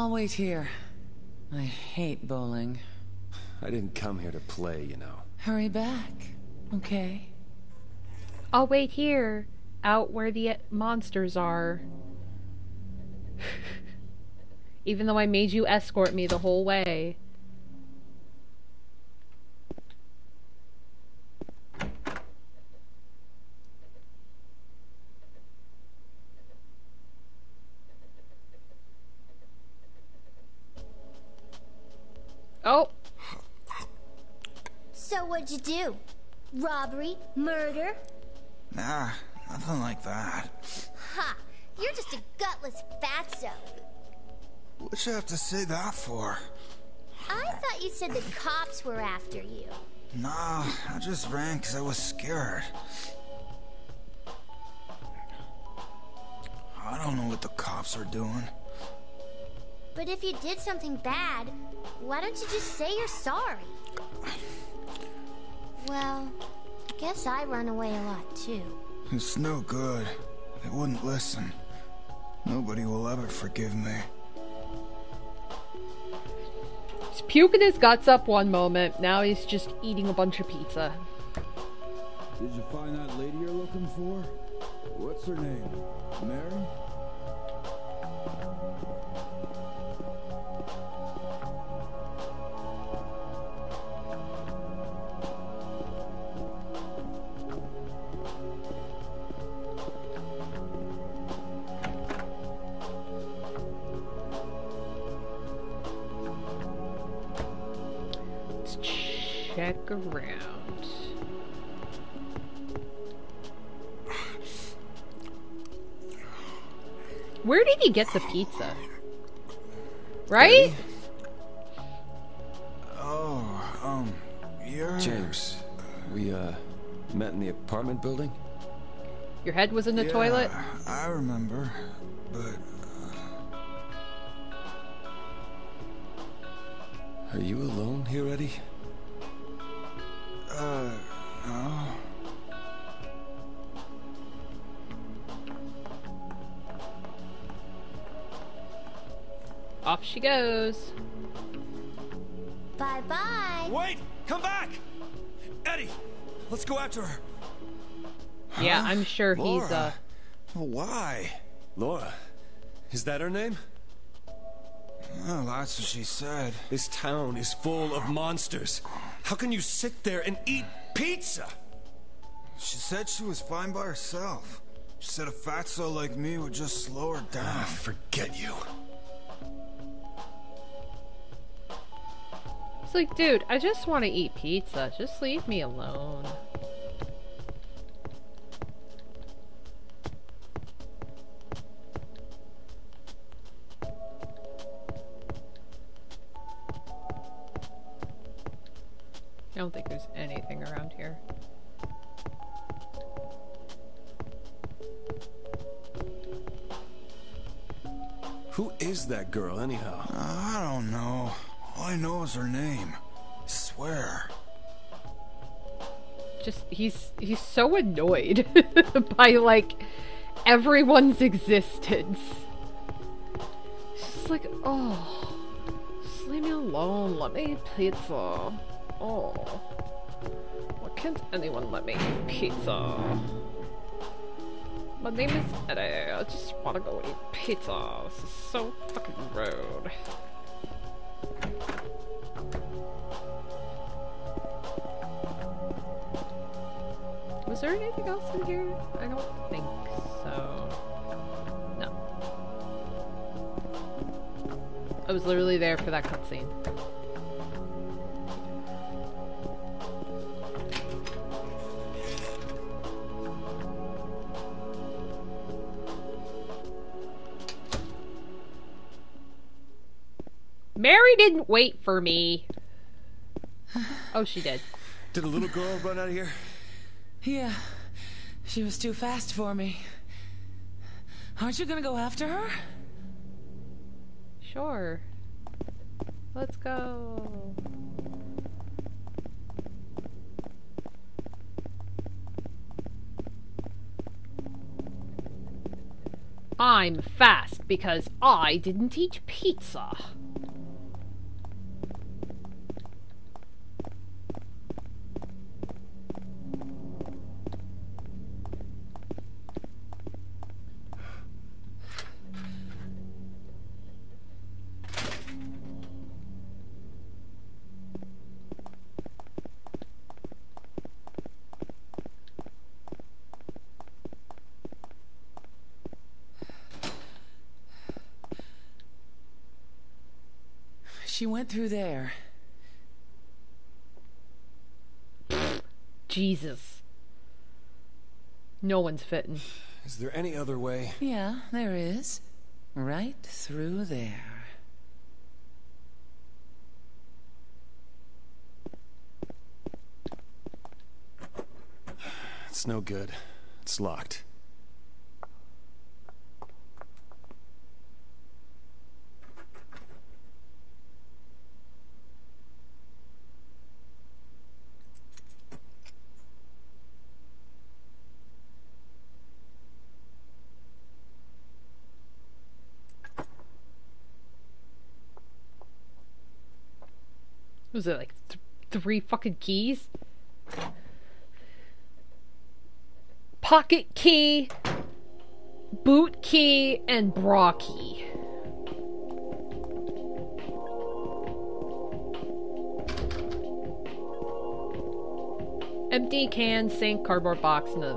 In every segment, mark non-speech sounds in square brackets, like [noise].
I'll wait here. I hate bowling. I didn't come here to play, you know. Hurry back, okay? I'll wait here, out where the monsters are. [sighs] Even though I made you escort me the whole way. Do? Robbery? Murder? Nah, nothing like that. Ha! You're just a gutless fatso. What'd you have to say that for? I thought you said the cops were after you. Nah, I just ran because I was scared. I don't know what the cops are doing. But if you did something bad, why don't you just say you're sorry? Well, I guess I run away a lot too. It's no good. They wouldn't listen. Nobody will ever forgive me. he's puking his guts up one moment. Now he's just eating a bunch of pizza. Did you find that lady you're looking for? What's her name? Mary? Check around. Where did he get the pizza? Right? Oh, um, you're... James, we, uh, met in the apartment building? Your head was in the Yeah, toilet? I remember, but Are you alone here, Eddie? Uh, no. Off she goes. Bye bye. Wait! Come back! Eddie! Let's go after her! Yeah, I'm sure he's uh Why? Laura, is that her name? Well, that's what she said. This town is full of monsters. How can you sit there and eat pizza? She said she was fine by herself. She said a fatso like me would just slow her down. Ah, forget you. It's like, dude, I just want to eat pizza. Just leave me alone. I don't think there's anything around here. Who is that girl, anyhow? I don't know. All I know is her name. I swear. Just he's he's so annoyed [laughs] by like everyone's existence. It's just like, oh, just leave me alone. Let me eat pizza. Oh, why can't anyone let me eat pizza? My name is Eddie. I just want to go eat pizza. This is so fucking rude. Was there anything else in here? I don't think so. No. I was literally there for that cutscene. Mary didn't wait for me. Oh, she did. Did a little girl run out of here? Yeah, she was too fast for me. Aren't you gonna go after her? Sure. Let's go. I'm fast because I didn't eat pizza. Went through there. [sighs] Jesus. No one's fitting. Is there any other way? Yeah, there is. Right through there. It's no good. It's locked. Was it like th- three fucking keys? Pocket key, boot key, and bra key. Empty can, sink, cardboard box, none of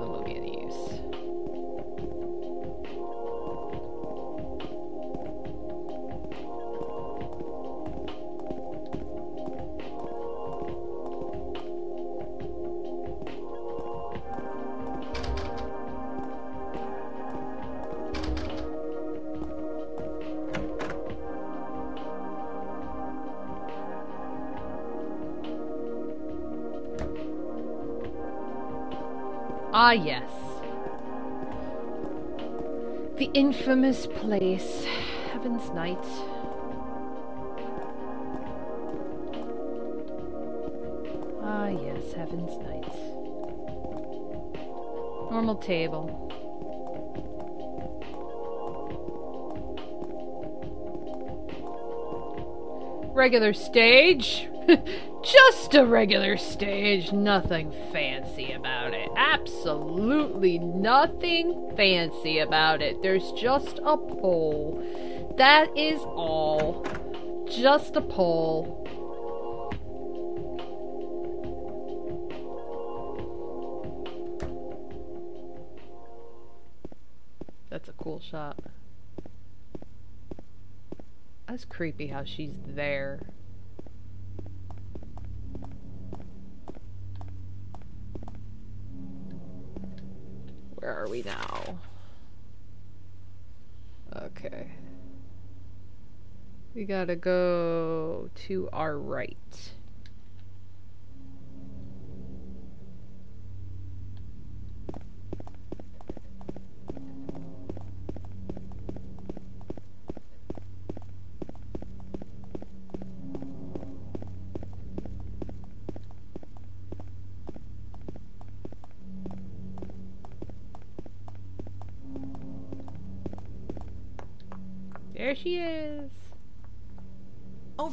yes. The infamous place, Heaven's Night. Ah, yes, Heaven's Night. Normal table. Regular stage. [laughs] Just a regular stage, nothing fancy. Absolutely nothing fancy about it. There's just a pole. That is all. Just a pole. That's a cool shot. That's creepy how she's there. We gotta go to our right.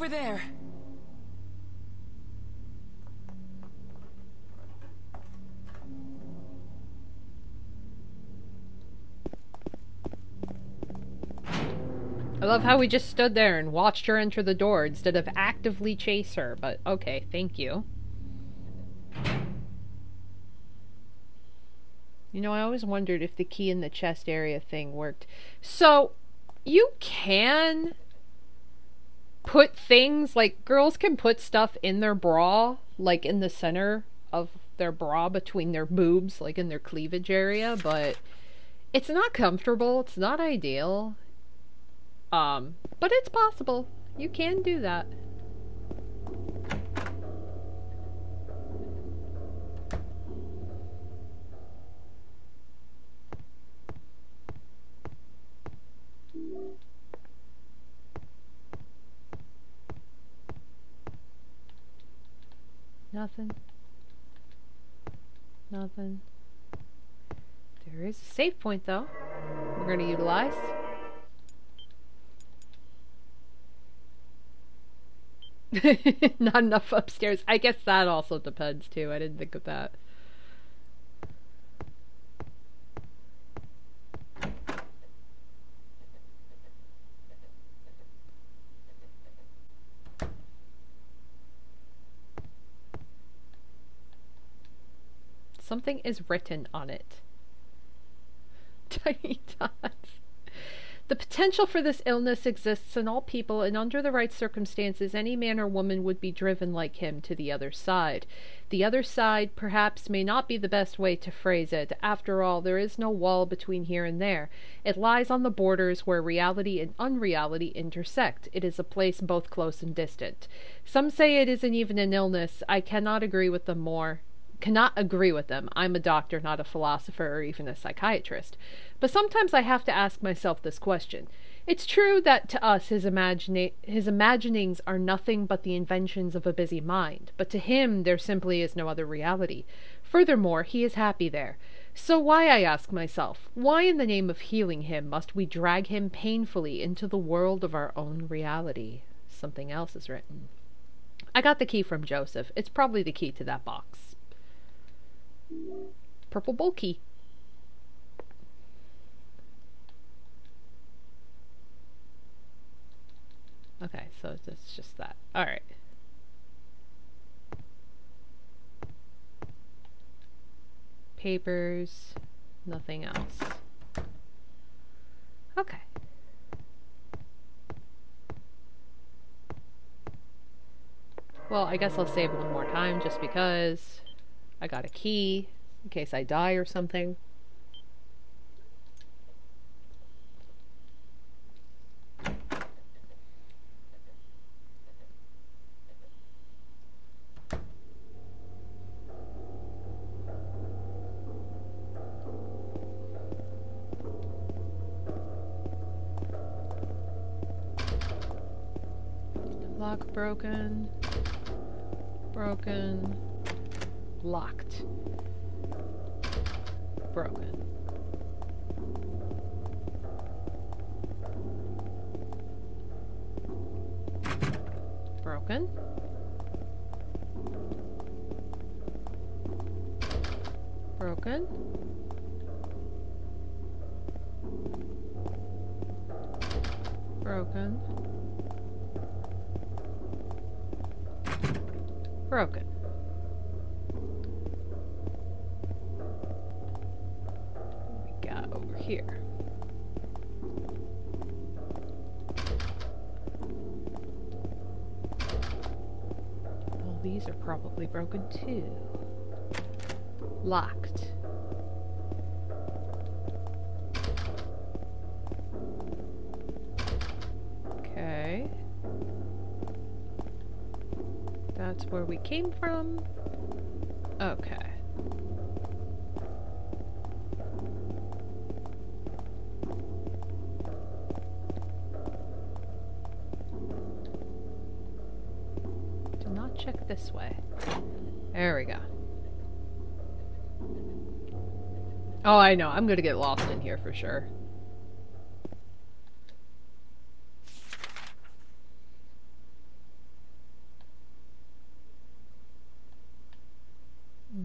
Over there. I love how we just stood there and watched her enter the door instead of actively chase her, but okay, thank you. You know, I always wondered if the key in the chest area thing worked. So, you can put things like girls can put stuff in their bra, like in the center of their bra between their boobs, like in their cleavage area, but it's not comfortable, it's not ideal. Um, but it's possible. You can do that. Nothing. Nothing. There is a save point though. we're gonna utilize. [laughs] Not enough upstairs. I guess that also depends too. I didn't think of that. Something is written on it. [laughs] Tiny dots. The potential for this illness exists in all people, and under the right circumstances, any man or woman would be driven like him to the other side. The other side, perhaps, may not be the best way to phrase it. After all, there is no wall between here and there. It lies on the borders where reality and unreality intersect. It is a place both close and distant. Some say it isn't even an illness. I cannot agree with them more cannot agree with them. I'm a doctor, not a philosopher or even a psychiatrist. But sometimes I have to ask myself this question. It's true that to us his, imagina- his imaginings are nothing but the inventions of a busy mind, but to him there simply is no other reality. Furthermore, he is happy there. So why, I ask myself, why in the name of healing him must we drag him painfully into the world of our own reality? Something else is written. I got the key from Joseph. It's probably the key to that box. Purple bulky. Okay, so it's just that. Alright. Papers, nothing else. Okay. Well, I guess I'll save one more time just because I got a key in case I die or something. Lock broken. Broken. Locked. Broken. Broken. Broken. Broken. Broken. Broken too. Locked. Okay. That's where we came from. Okay. There we go. Oh, I know. I'm gonna get lost in here for sure.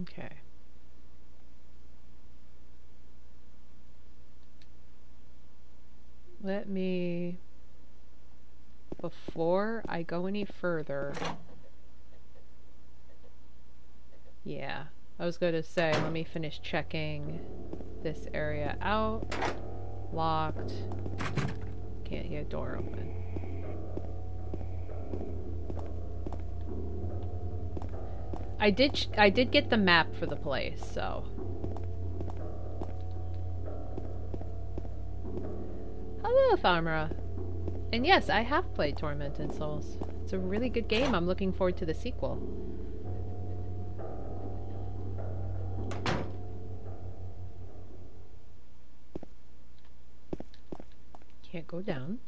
Okay. Let me... Before I go any further... Yeah, I was going to say, let me finish checking this area out. Locked. Can't get a door open. I did I did get the map for the place, so. Hello, Tharmara. And yes, I have played Tormented Souls. It's a really good game. I'm looking forward to the sequel. Go down.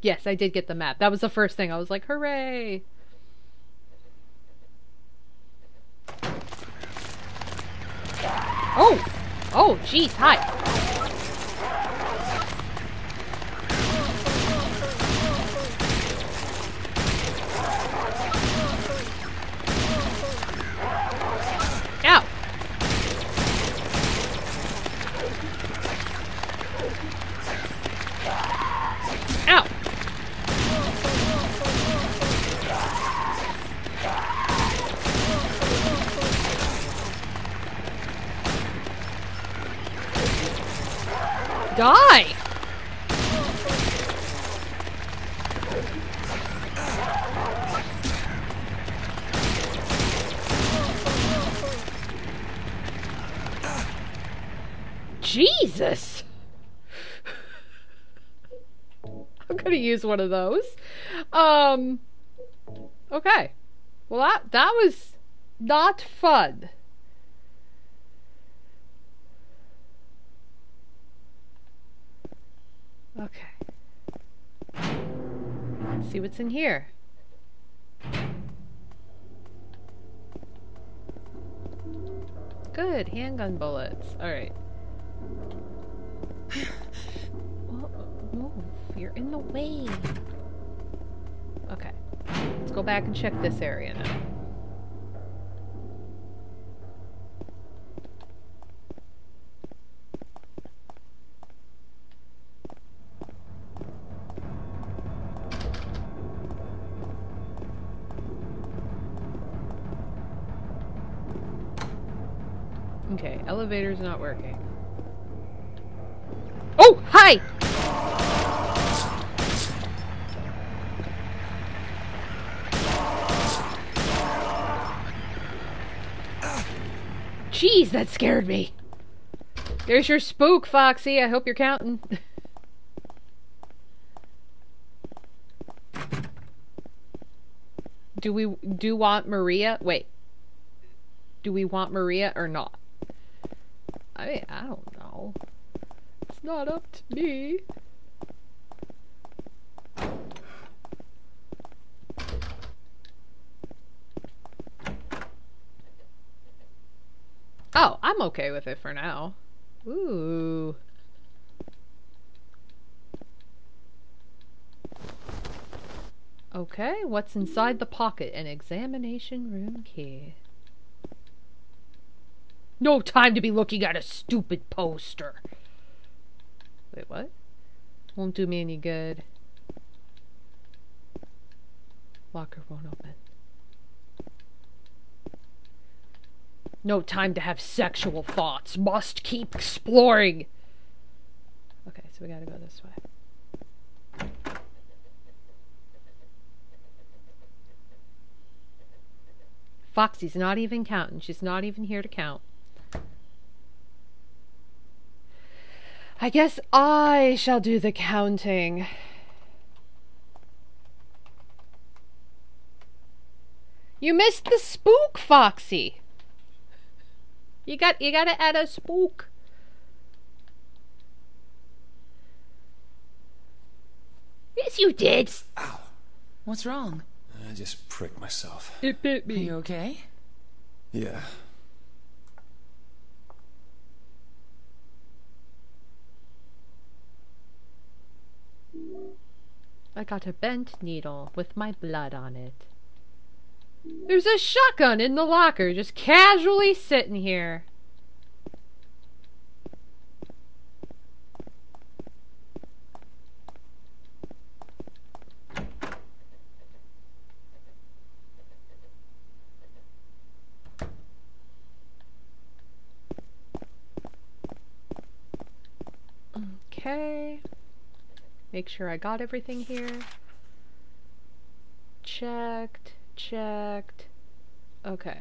Yes, I did get the map. That was the first thing. I was like, hooray! Oh! Oh, jeez, hi! Use one of those. Um. Okay. Well, that that was not fun. Okay. Let's see what's in here. Good handgun bullets. All You're in the way. Okay. Let's go back and check this area now. Okay, elevator's not working. Oh, hi! Jeez, that scared me. There's your spook, Foxy. I hope you're counting. [laughs] do we do want Maria? Wait. Do we want Maria or not? I mean, I don't know. It's not up to me. Oh, I'm okay with it for now. Ooh. Okay, what's inside the pocket? An examination room key. No time to be looking at a stupid poster. Wait, what? Won't do me any good. Locker won't open. No time to have sexual thoughts. Must keep exploring. Okay, so we gotta go this way. Foxy's not even counting. She's not even here to count. I guess I shall do the counting. You missed the spook, Foxy. You got you gotta add a spook. Yes, you did. What's wrong? I just pricked myself. It bit Are you okay? Yeah. I got a bent needle with my blood on it. There's a shotgun in the locker, just casually sitting here. Okay. Make sure I got everything here. Checked, checked. Okay.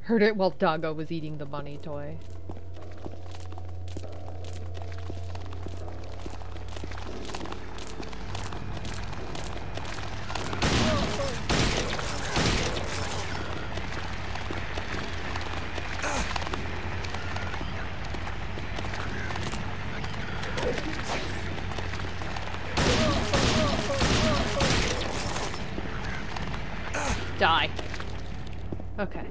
Heard it while Doggo was eating the bunny toy. Die. Okay.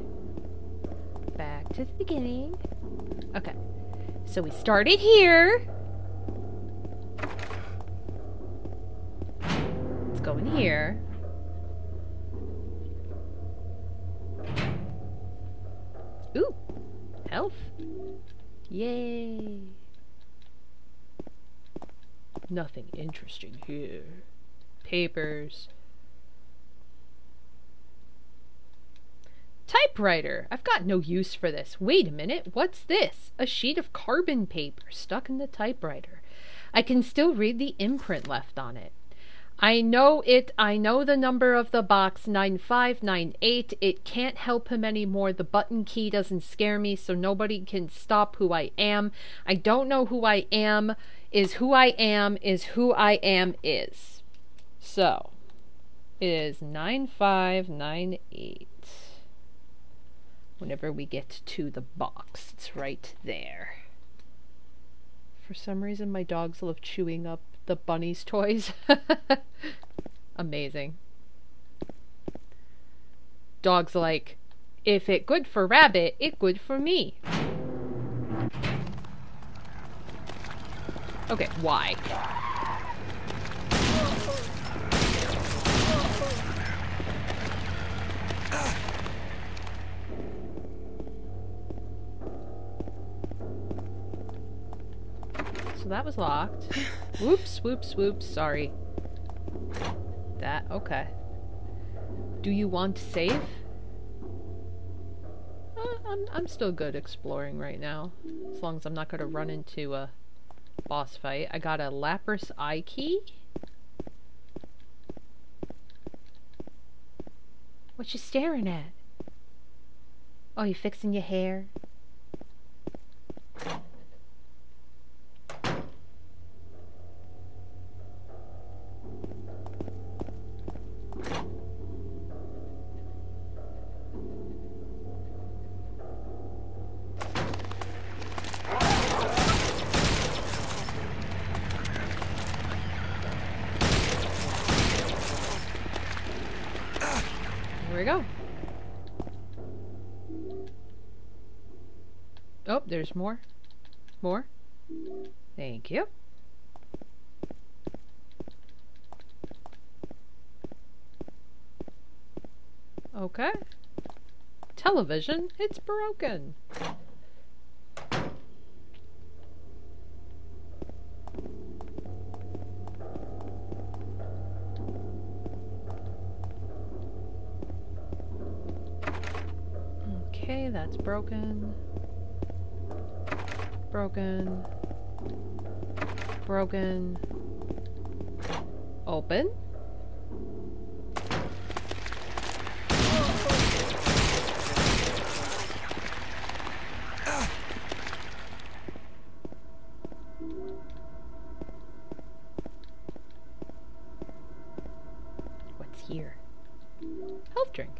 Back to the beginning. Okay. So we started here. Let's go in here. Ooh. Health. Yay. Nothing interesting here. Papers. Typewriter. I've got no use for this. Wait a minute. What's this? A sheet of carbon paper stuck in the typewriter. I can still read the imprint left on it. I know it. I know the number of the box 9598. It can't help him anymore. The button key doesn't scare me, so nobody can stop who I am. I don't know who I am. Is who I am. Is who I am is. So, it is 9598 whenever we get to the box. It's right there. For some reason, my dogs love chewing up the bunny's toys. [laughs] Amazing. Dog's like, if it good for rabbit, it good for me. Okay, why? So that was locked. [laughs] whoops, whoops, whoops, sorry. That, okay. Do you want to save? Uh, I'm, I'm still good exploring right now. As long as I'm not going to run into a boss fight. I got a Lapis eye key. What you staring at? Oh, you fixing your hair? There's more. More. Thank you. Okay. Television, it's broken. Okay, that's broken. Broken. Broken. Open. What's here? Health drink.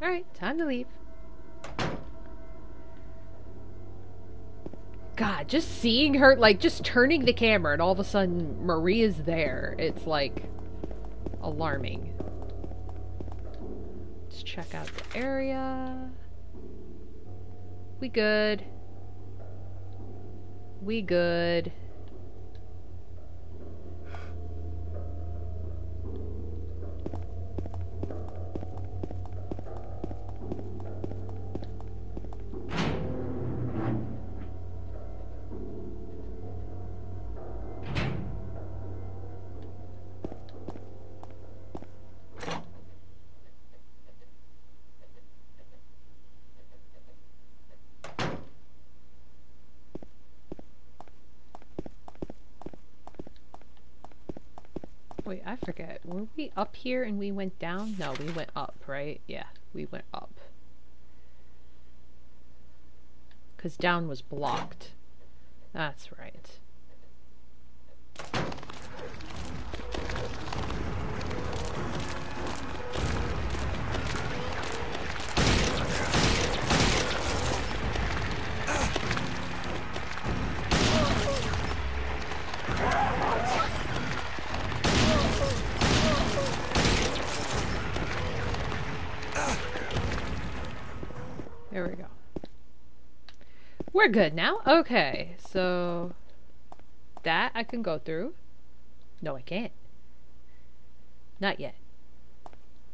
Alright, time to leave. God, just seeing her, like, just turning the camera and all of a sudden Maria's there. It's like alarming. Let's check out the area. We good. We good. I forget. Were we up here and we went down? No, we went up, right? Yeah, we went up. Because down was blocked. That's right. We're good now. Okay, so that I can go through. No, I can't. Not yet.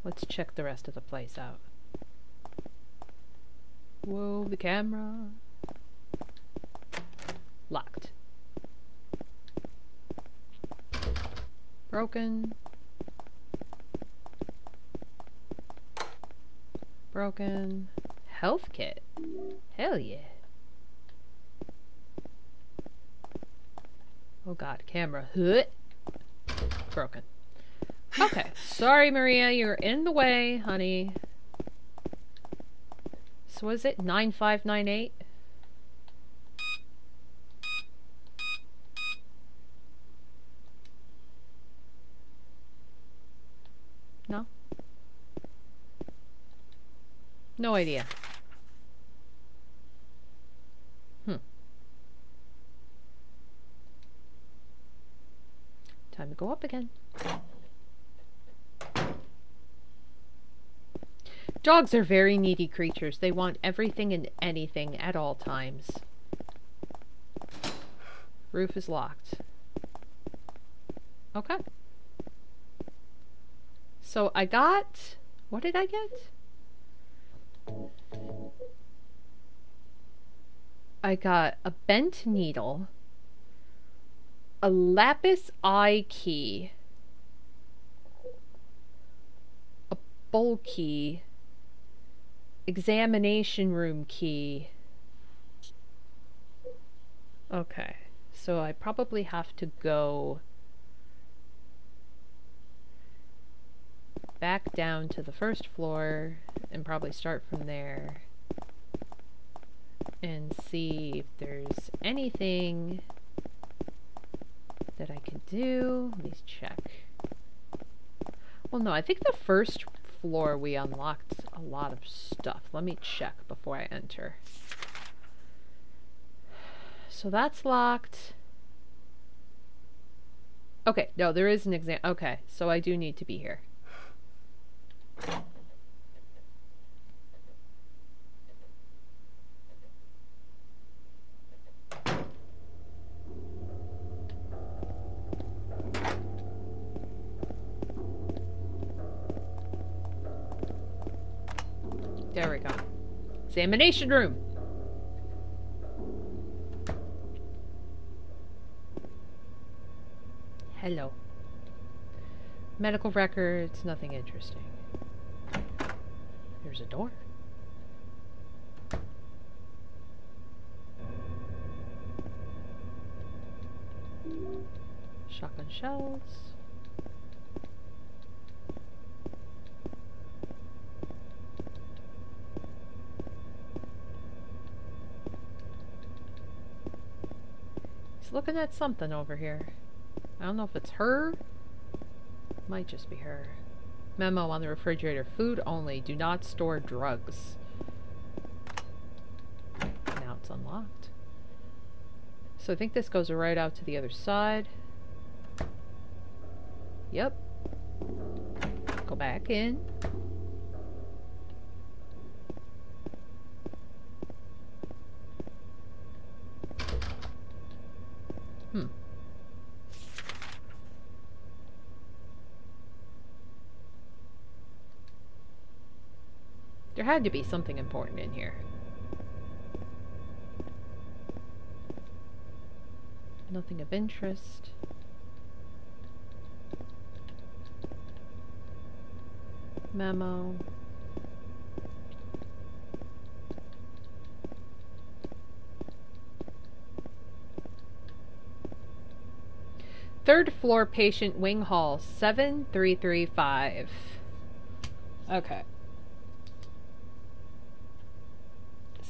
Let's check the rest of the place out. Whoa, the camera. Locked. Broken. Broken. Health kit. Hell yeah. Oh god, camera. Broken. Okay. Sorry, Maria, you're in the way, honey. So was it 9598? No? No idea. Hmm. Time to go up again. Dogs are very needy creatures. They want everything and anything at all times. Roof is locked. Okay. So I got... What did I get? I got a bent needle, a lapis eye key, a bowl key, examination room key. Okay, so I probably have to go back down to the first floor and probably start from there and see if there's anything do. Let me check. Well, no, I think the first floor we unlocked a lot of stuff. Let me check before I enter. So that's locked. Okay, no, there is an exam. Okay, so I do need to be here. Examination room. Hello. Medical records, nothing interesting. There's a door. Shotgun shells. He's looking at something over here. I don't know if it's her. Might just be her. Memo on the refrigerator. Food only. Do not store drugs. Now it's unlocked. So I think this goes right out to the other side. Yep. Go back in. Hmm. There had to be something important in here. Nothing of interest. Memo. Third floor patient wing hall 7335. Okay.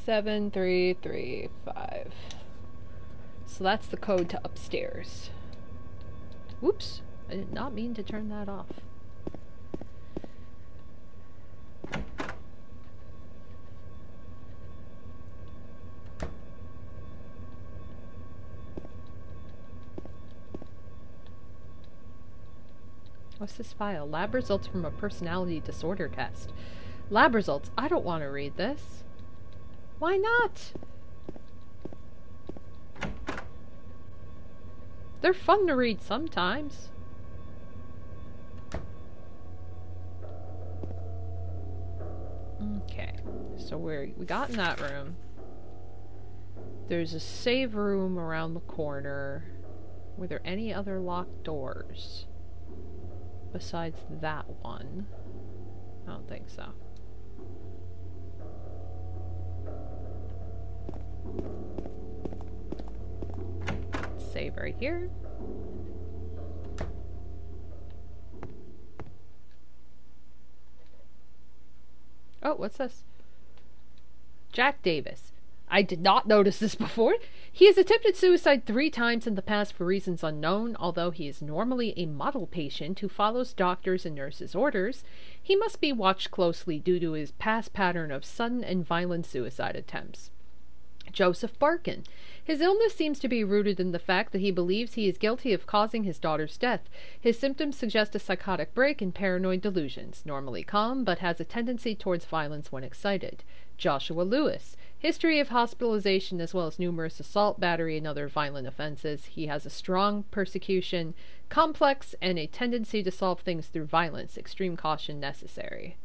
7335. So that's the code to upstairs. Whoops. I did not mean to turn that off. What's this file? Lab results from a personality disorder test. Lab results. I don't want to read this. Why not? They're fun to read sometimes. Okay, so we're we got in that room. There's a save room around the corner. Were there any other locked doors besides that one? I don't think so. Save right here. Oh, what's this? Jack Davis. I did not notice this [laughs] before. He has attempted suicide three times in the past for reasons unknown. Although he is normally a model patient who follows doctors' and nurses' orders, he must be watched closely due to his past pattern of sudden and violent suicide attempts. Joseph Barkin. His illness seems to be rooted in the fact that he believes he is guilty of causing his daughter's death. His symptoms suggest a psychotic break and paranoid delusions, normally calm, but has a tendency towards violence when excited. Joshua Lewis. History of hospitalization as well as numerous assault, battery, and other violent offenses. He has a strong persecution complex and a tendency to solve things through violence. Extreme caution necessary.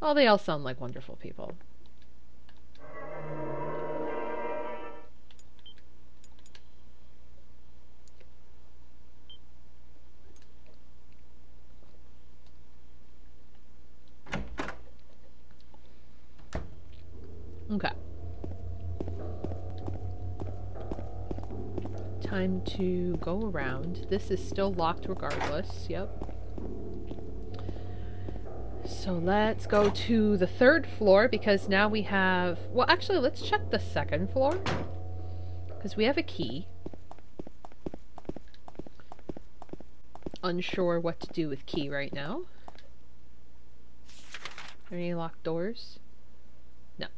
Well, they all sound like wonderful people. Okay. Time to go around. This is still locked regardless. Yep. So let's go to the third floor because now we have. Well, actually, let's check the second floor. Because we have a key. Unsure what to do with key right now. Are Any locked doors? No.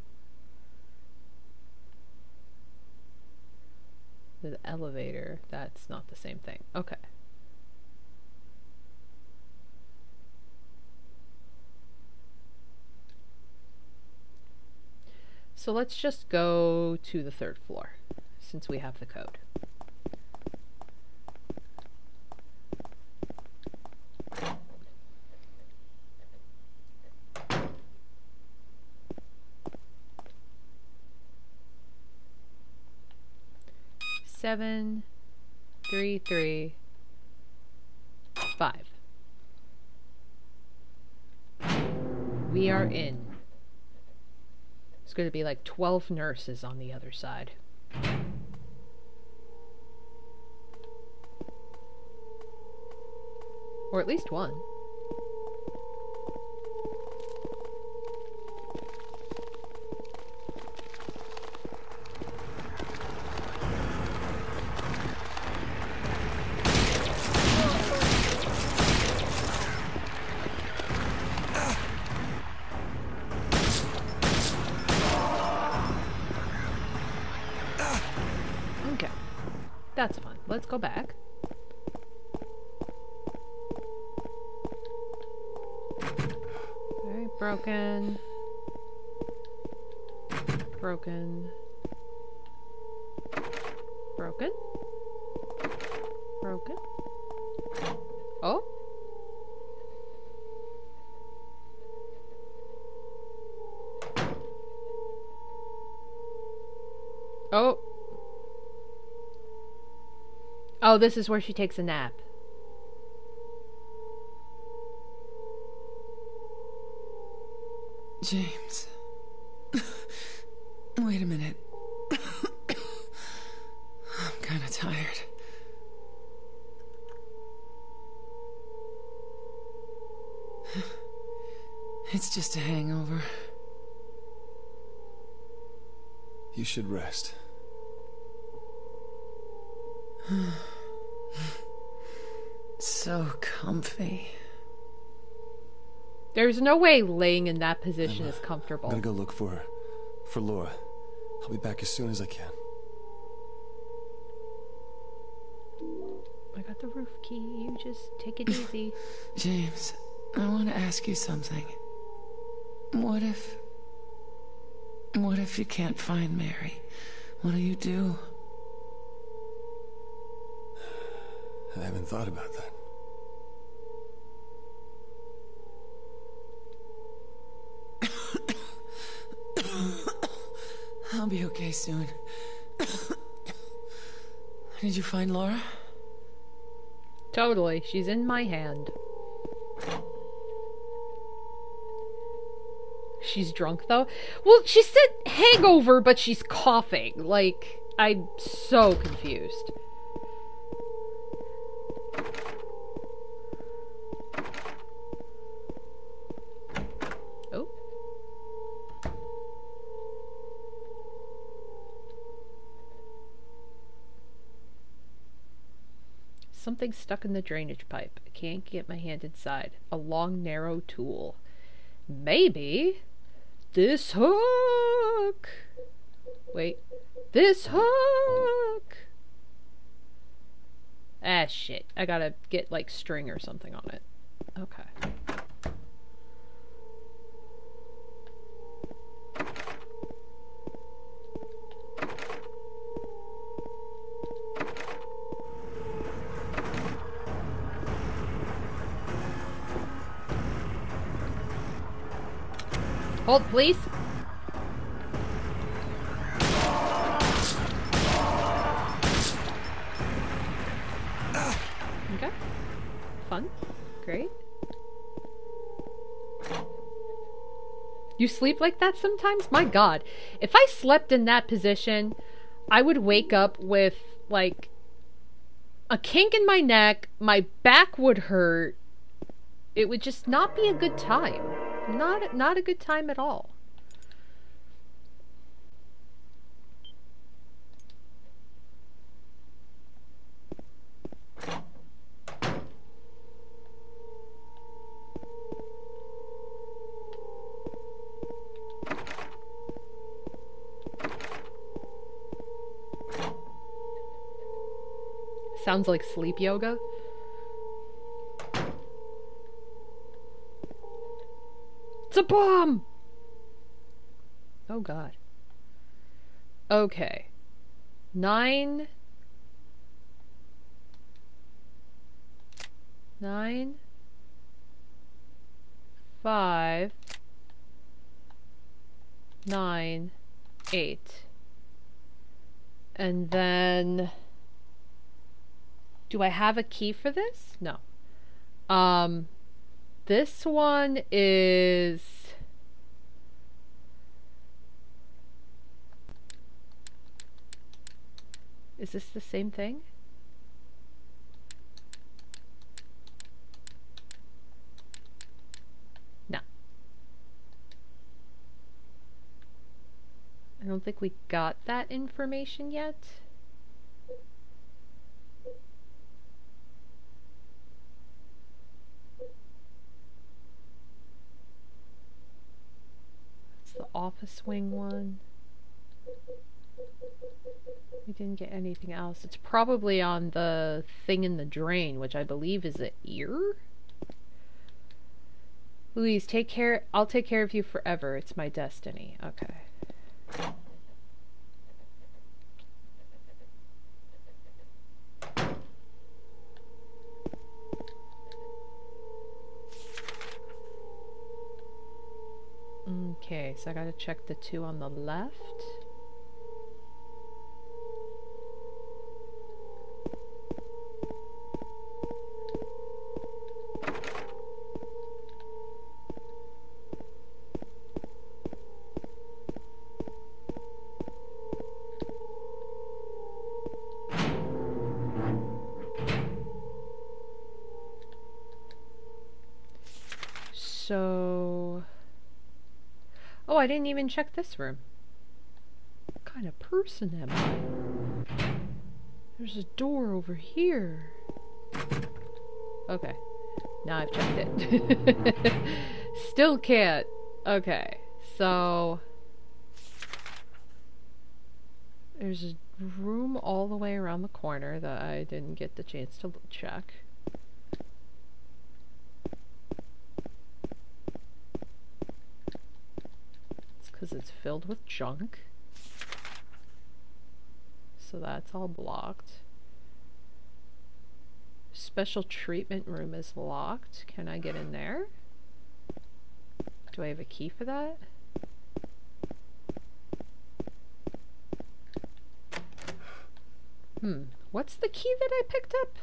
The elevator, that's not the same thing. Okay. So let's just go to the third floor since we have the code. Seven, three, three, five. We are in. It's going to be like 12 nurses on the other side. Or at least one. Oh. Oh, this is where she takes a nap. James. [laughs] Wait a minute. [coughs] I'm kind of tired. [sighs] It's just a hangover. You should rest. [sighs] So comfy. There's no way laying in that position is comfortable. I'm gonna go look for her. For Laura. I'll be back as soon as I can. I got the roof key. You just take it [laughs] easy. James, I want to ask you something. What if. What if you can't find Mary? What do you do? I haven't thought about that. I'll be okay soon. Did you find Laura? Totally. She's in my hand. She's drunk though. Well, she said hangover, but she's coughing. Like, I'm so confused. Oh. Something stuck in the drainage pipe. I can't get my hand inside. A long, narrow tool. Maybe this hook. Wait. This hook. Ah, shit. I gotta get, like, string or something on it. Okay. Hold, please. Okay. Fun. Great. You sleep like that sometimes? My god. If I slept in that position, I would wake up with, like, a kink in my neck, my back would hurt. It would just not be a good time. Not not a good time at all. Sounds like sleep yoga. A bomb! Oh god. Okay. Nine. Nine. Five. Nine. Eight. And then. Do I have a key for this? No. Um. This one is. Is this the same thing? No. I don't think we got that information yet. Office wing one. We didn't get anything else. It's probably on the thing in the drain, which I believe is an ear? Louise, take care. I'll take care of you forever. It's my destiny. Okay. Okay, so I gotta check the two on the left. Didn't even check this room. What kind of person am I? There's a door over here. Okay. Now I've checked it. [laughs] Still can't. Okay. So... There's a room all the way around the corner that I didn't get the chance to check. Let's because it's filled with junk. So that's all blocked. Special treatment room is locked. Can I get in there? Do I have a key for that? Hmm. What's the key that I picked up?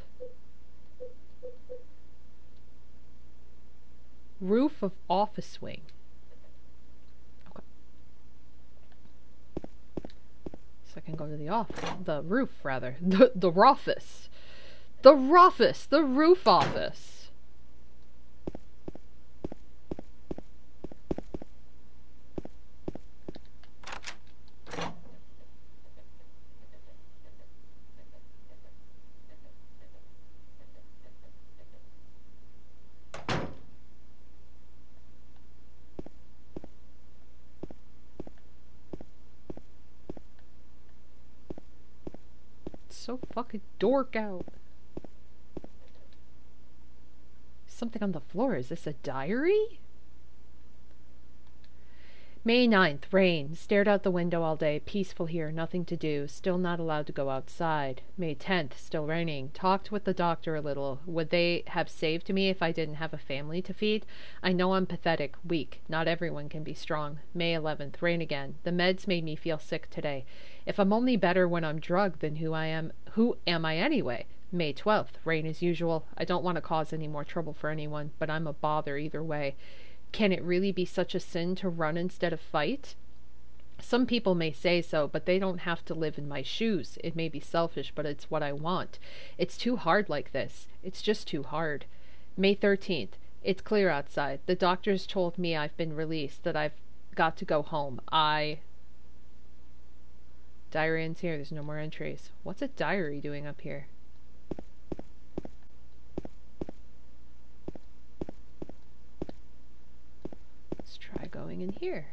Roof of office wing. Okay. So I can go to the off the roof rather. The the office. The office, the roof office. It's so fucking dork out. Something on the floor. Is this a diary? May 9th, rain. Stared out the window all day. Peaceful here, nothing to do. Still not allowed to go outside. May 10th, still raining. Talked with the doctor a little. Would they have saved me if I didn't have a family to feed? I know I'm pathetic, weak. Not everyone can be strong. May 11th, rain again. The meds made me feel sick today. If I'm only better when I'm drugged, than who I am, who am I anyway? May 12th, rain as usual. I don't want to cause any more trouble for anyone, but I'm a bother either way. Can it really be such a sin to run instead of fight? Some people may say so, but they don't have to live in my shoes. It may be selfish, but it's what I want. It's too hard like this. It's just too hard. May 13th. It's clear outside. The doctors told me I've been released, that I've got to go home. I. Diary ends here. There's no more entries. What's a diary doing up here? Let's try going in here.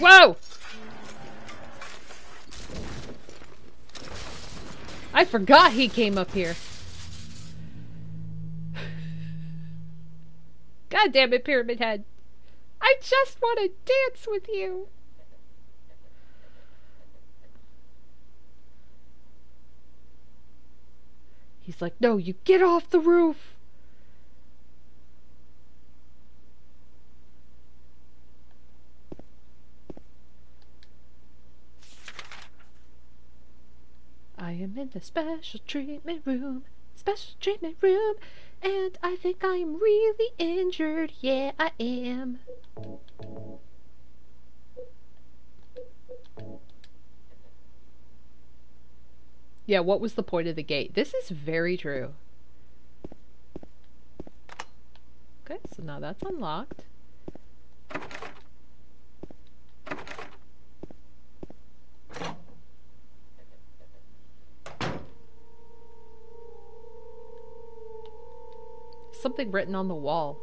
Whoa! I forgot he came up here. God damn it, Pyramid Head. I just want to dance with you. He's like, no, you get off the roof. I am in the special treatment room, special treatment room, and I think I am really injured. Yeah, I am. Yeah, what was the point of the gate? This is very true. Okay, so now that's unlocked. Something written on the wall.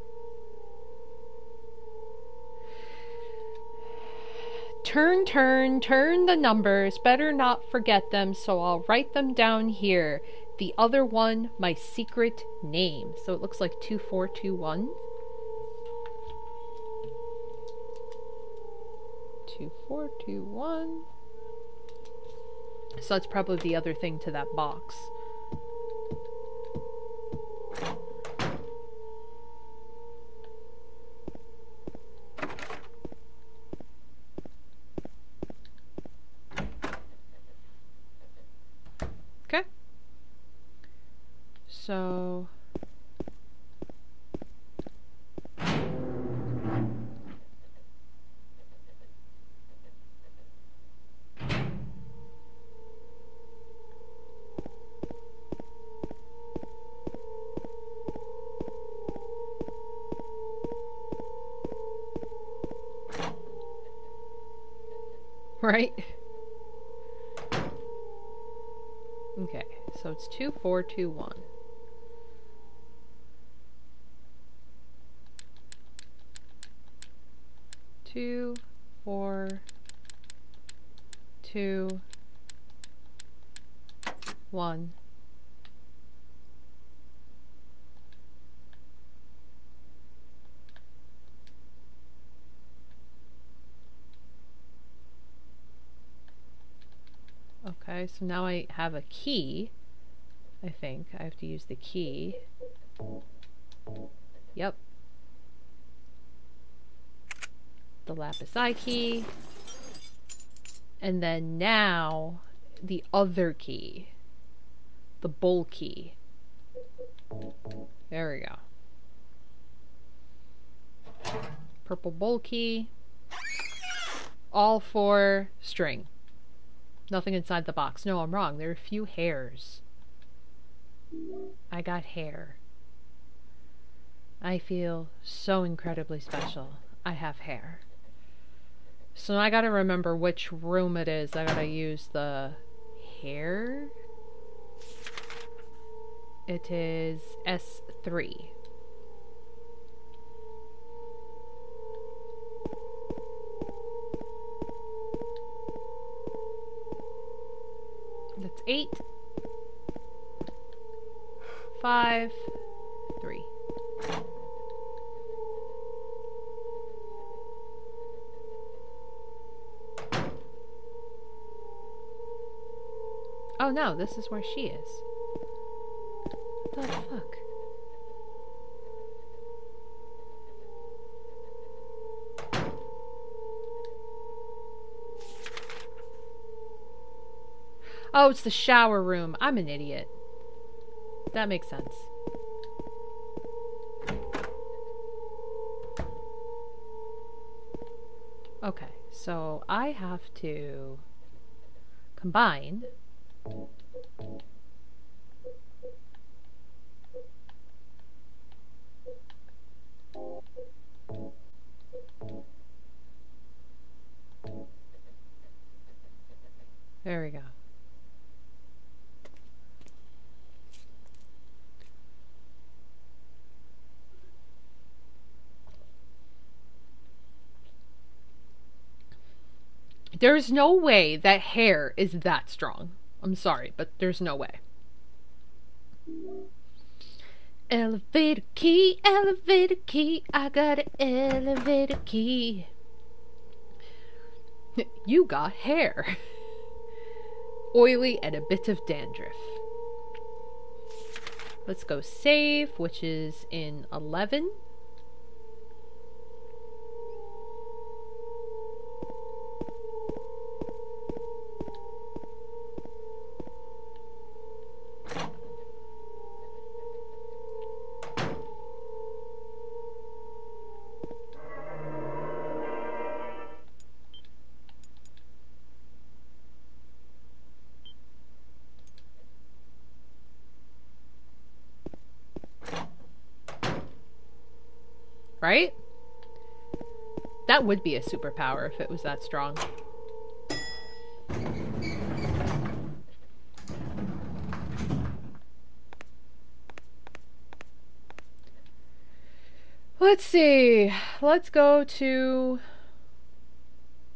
Turn, turn, turn the numbers. Better not forget them, so I'll write them down here. The other one, my secret name. So it looks like 2421. 2421. So that's probably the other thing to that box. Okay. So. Right? Okay, so it's 2421. Two, four, two, one. Okay, so now I have a key. I think I have to use the key. Yep. The lapis eye key. And then now the other key. The bull key. There we go. Purple bowl key. All four string. Nothing inside the box. No, I'm wrong. There are a few hairs. I got hair. I feel so incredibly special. I have hair. So I gotta remember which room it is. I gotta use the hair. It is S3. Eight. Five. Three. Oh no, this is where she is. What the fuck? Oh, it's the shower room. I'm an idiot. That makes sense. Okay, so I have to combine There we go. There's no way that hair is that strong. I'm sorry, but there's no way. Elevator key, elevator key, I got an elevator key. [laughs] You got hair. [laughs] Oily and a bit of dandruff. Let's go save, which is in 11. That would be a superpower if it was that strong. Let's see. Let's go to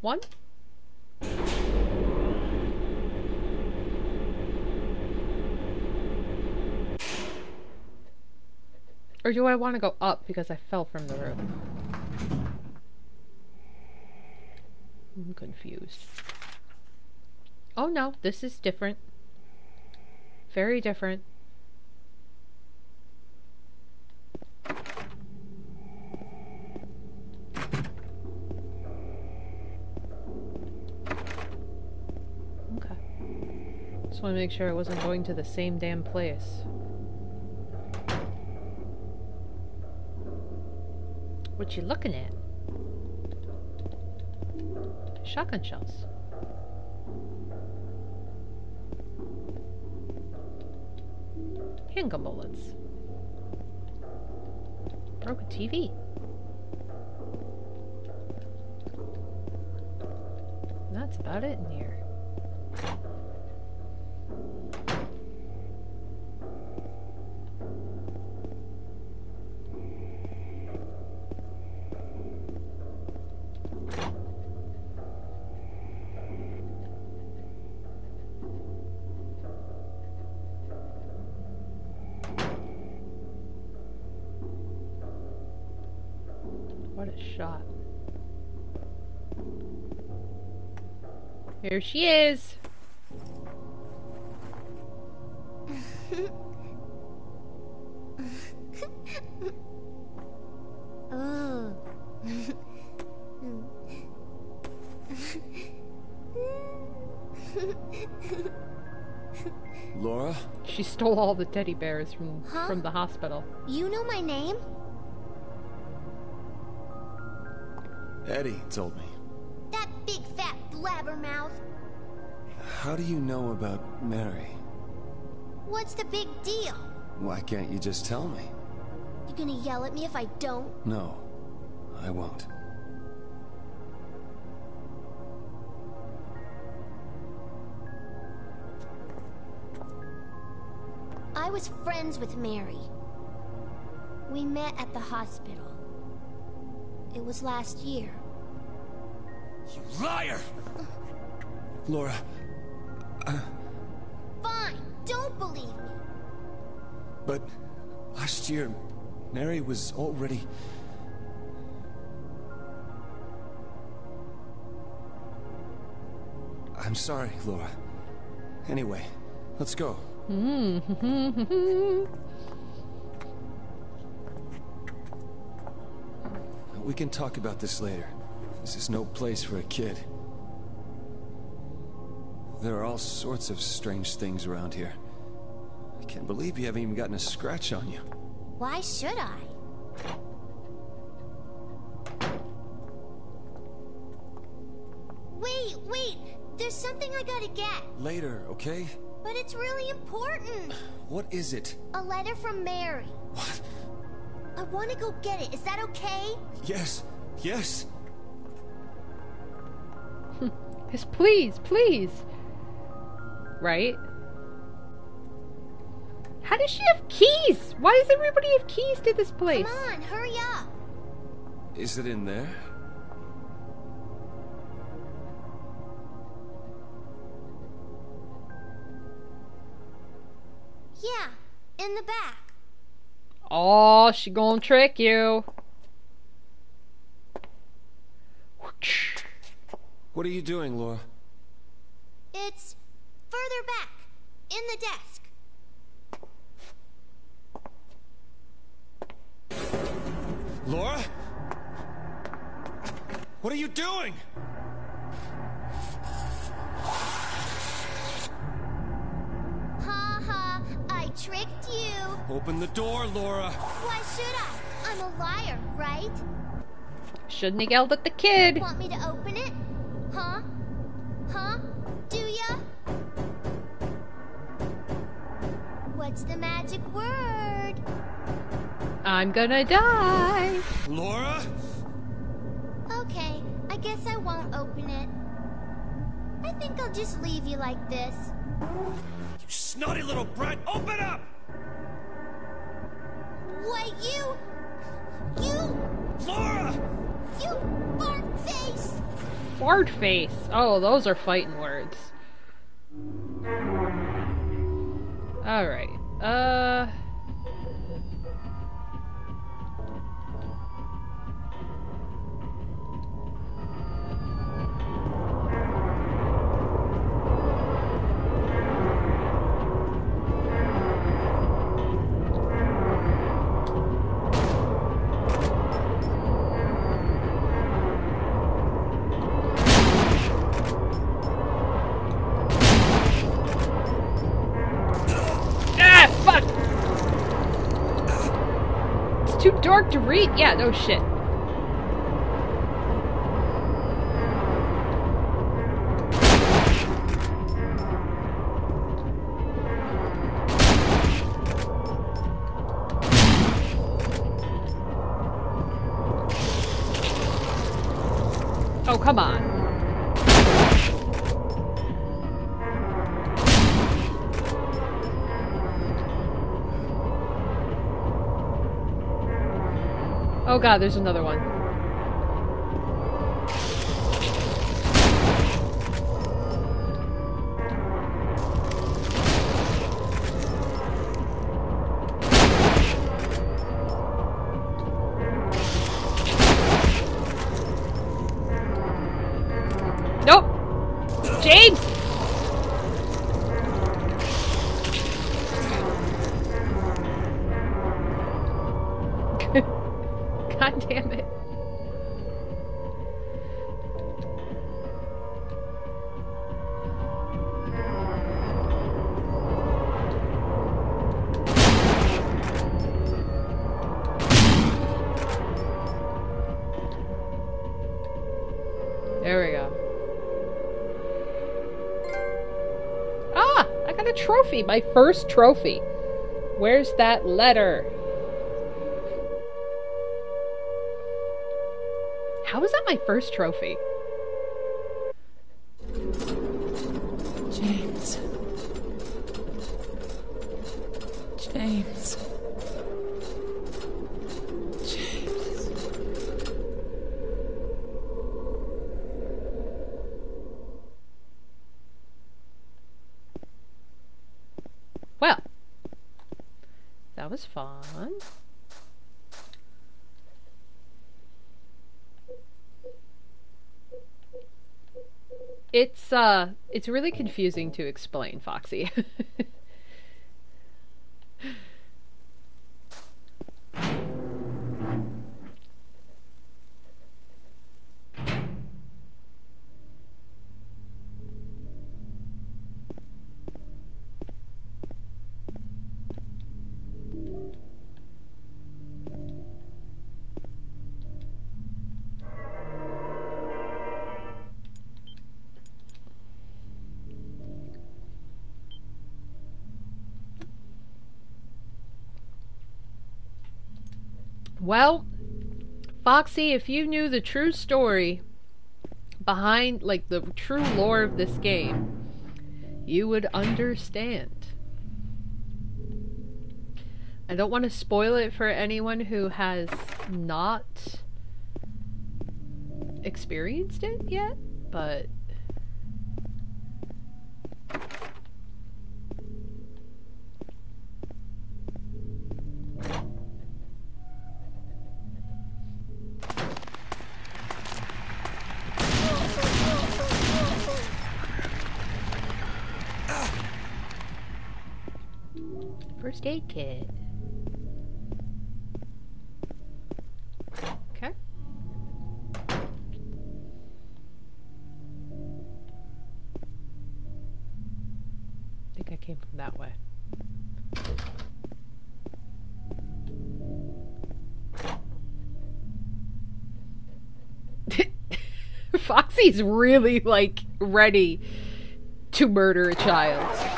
one. Or do I want to go up because I fell from the roof? Confused. Oh no, this is different. Very different. Okay. Just want to make sure I wasn't going to the same damn place. What you looking at? Shotgun shells. Handgun bullets. Broken TV. That's about it in here. Here she is. Ooh. Laura? She stole all the teddy bears from Huh? from the hospital. You know my name? Eddie told me. How do you know about Mary? What's the big deal? Why can't you just tell me? You gonna yell at me if I don't? No, I won't. I was friends with Mary. We met at the hospital. It was last year. You liar! Laura, [coughs] Fine, don't believe me. but last year, Mary was already. I'm sorry, Laura. Anyway, let's go. [laughs] We can talk about this later. This is no place for a kid. There are all sorts of strange things around here. I can't believe you haven't even gotten a scratch on you. Why should I? Wait, wait! There's something I gotta get, Later, okay? but it's really important. [sighs] What is it? A letter from Mary. What? I wanna go get it. Is that okay? Yes, yes. [laughs] Yes, please, please. Right? How does she have keys? Why does everybody have keys to this place? Come on, hurry up. Is it in there? Yeah, in the back. Oh, she gonna trick you. What are you doing, Laura? It's further back, in the desk. Laura? What are you doing? Ha ha, I tricked you. Open the door, Laura. Why should I? I'm a liar, right? Shouldn't have yelled at the kid. Want me to open it? Huh? Huh? Do ya? What's the magic word? I'm gonna die. Laura? Okay, I guess I won't open it. I think I'll just leave you like this. You snotty little brat, open up! What, you! You! Laura! You fart face! Fart face. Oh, those are fighting words. Alright. Uh. To read. Yeah, no shit. Oh, come on. Oh god, there's another one. My first trophy! Where's that letter? How is that my first trophy? James. James. James. Well, that was fun. It's uh it's really confusing to explain, Foxy. [laughs] Well, Foxy, if you knew the true story behind, like, the true lore of this game, you would understand. I don't want to spoil it for anyone who has not experienced it yet, but. First aid kit. Okay. I think I came from that way. [laughs] Foxy's really like ready to murder a child.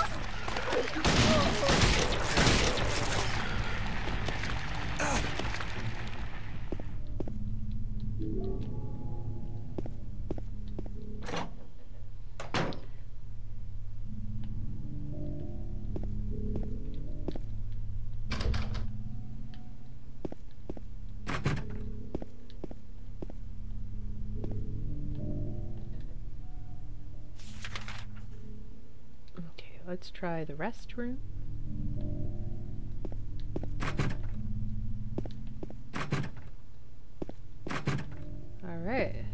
Try the restroom. Alright.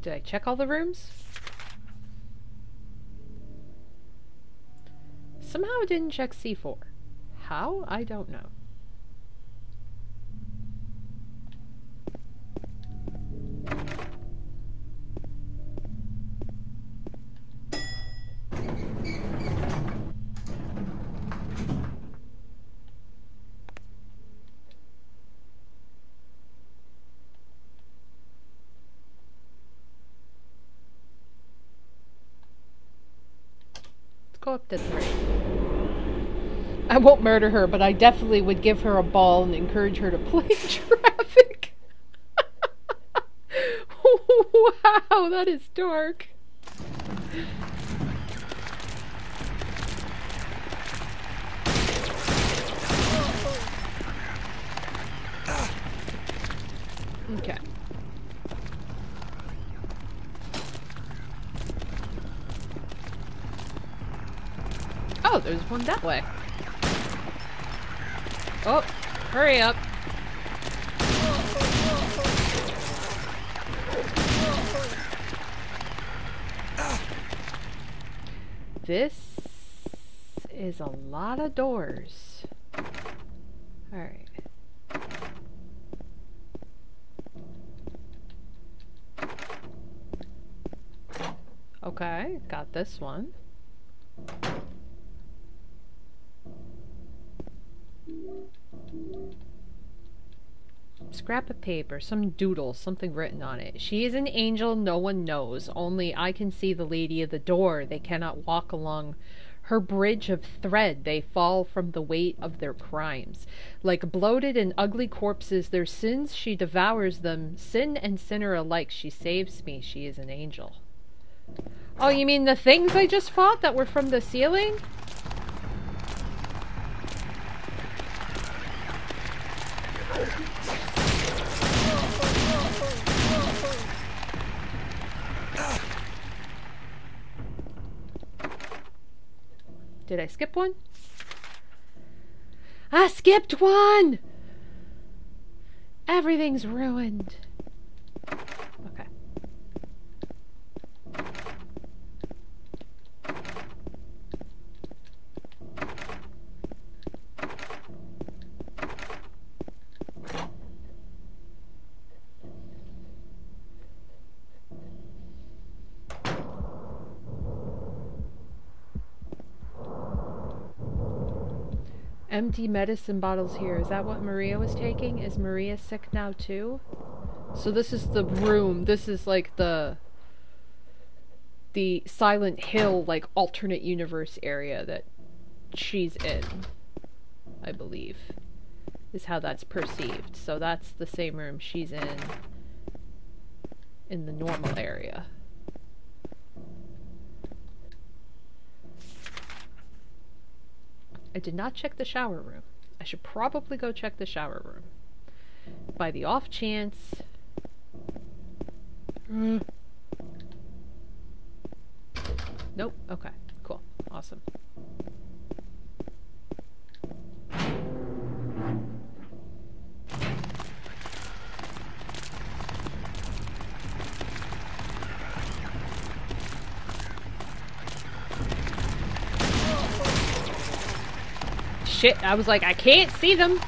Did I check all the rooms? Somehow I didn't check C4. How? I don't know. Three. I won't murder her, but I definitely would give her a ball and encourage her to play [laughs] traffic. [laughs] wow, that is dark. That way. Oh, hurry up. This is a lot of doors. Alright. Okay, got this one. Scrap of paper, some doodle, something written on it. She is an angel no one knows. Only I can see the lady of the door. They cannot walk along her bridge of thread. They fall from the weight of their crimes. Like bloated and ugly corpses, their sins she devours them. Sin and sinner alike, she saves me. She is an angel. Oh, you mean the things I just fought that were from the ceiling? Did I skip one? I skipped one! Everything's ruined. Okay. Empty medicine bottles here. Is that what Maria was taking? Is Maria sick now too? So this is the room. This is like the the Silent Hill like alternate universe area that she's in. I believe is how that's perceived. So that's the same room she's in in the normal area. I did not check the shower room. I should probably go check the shower room. By the off chance. Mm. Nope. Okay. Cool. Awesome. Shit, I was like, I can't see them.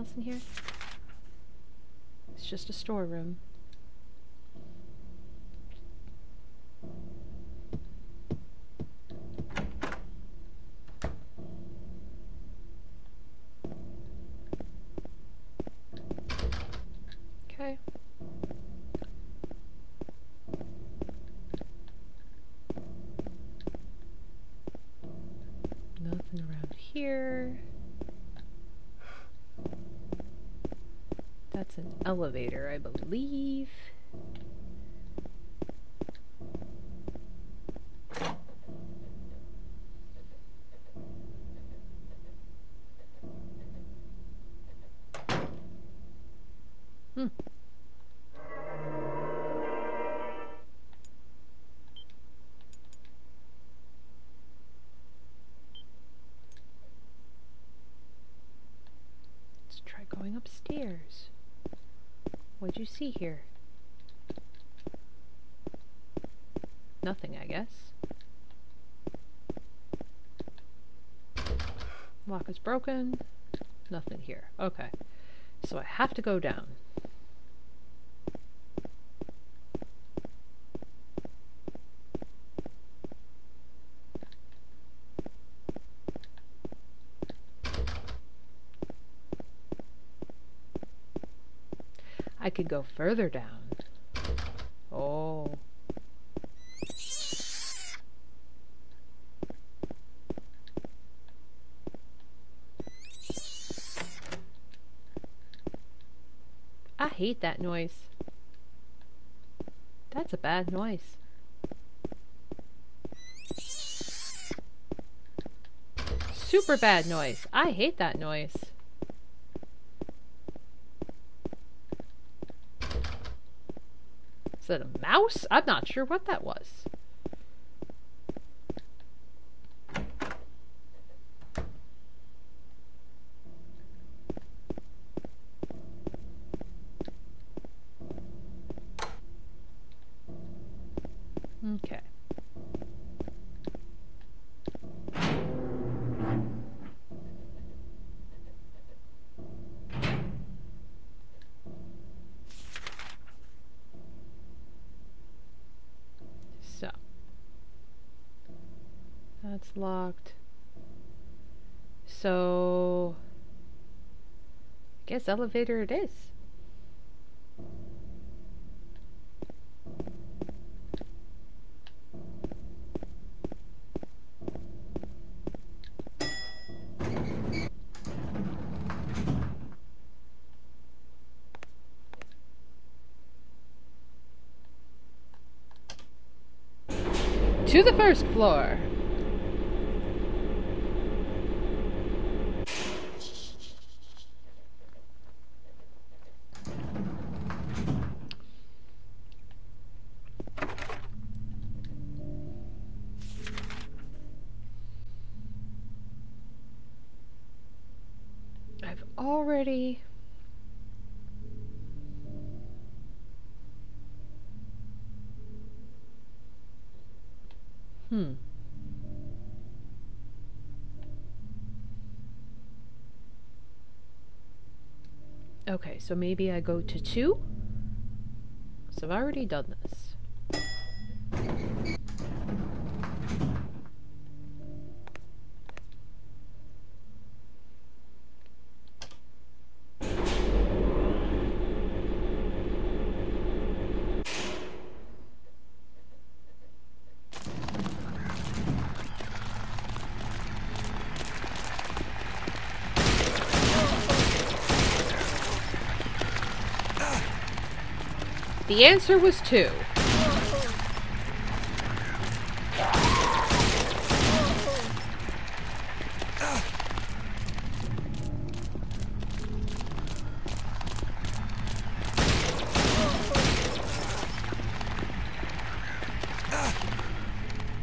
Else in here? It's just a storeroom. See here? Nothing, I guess. Lock is broken. Nothing here. Okay. So I have to go down. I go further down. Oh. I hate that noise. That's a bad noise. super bad noise. I hate that noise. It a mouse? I'm not sure what that was. Locked. So. I guess elevator it is. To the first floor. Okay, so maybe I go to two? So I've already done The answer was two.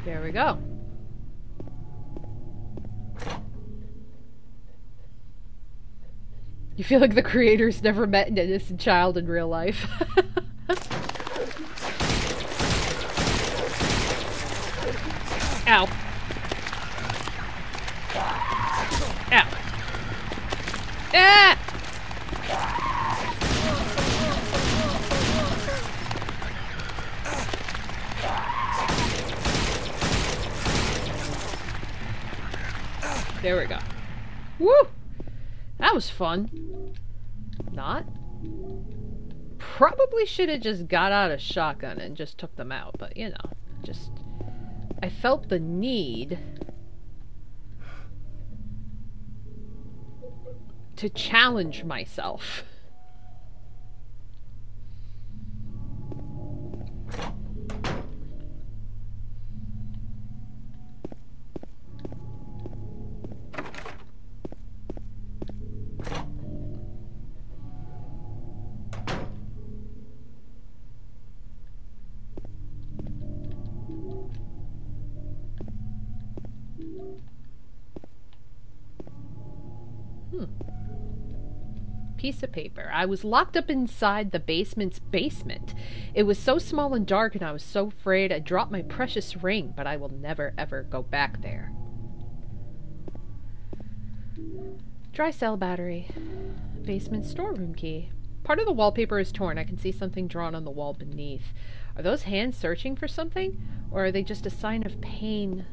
There we go. You feel like the creators never met an innocent child in real life. [laughs] Ow. Ow. Ah! There we go. Woo! That was fun. Probably should have just got out a shotgun and just took them out, but you know, just. I felt the need to challenge myself. Piece of paper. I was locked up inside the basement's basement. It was so small and dark, and I was so afraid I dropped my precious ring, but I will never ever go back there. Dry cell battery. Basement storeroom key. Part of the wallpaper is torn. I can see something drawn on the wall beneath. Are those hands searching for something? Or are they just a sign of pain?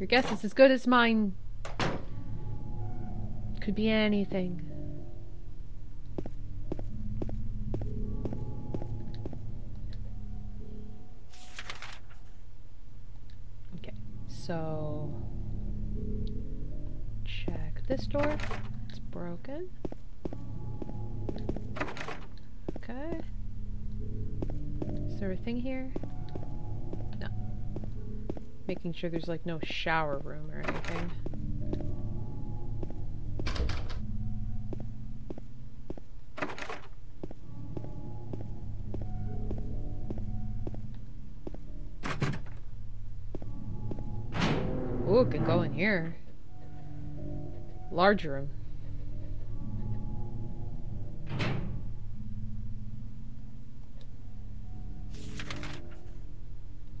Your guess is as good as mine. Could be anything. Okay, so check this door. It's broken. Okay. Is there a thing here? No. Making sure there's like no shower room or anything. Can go in here. Large room.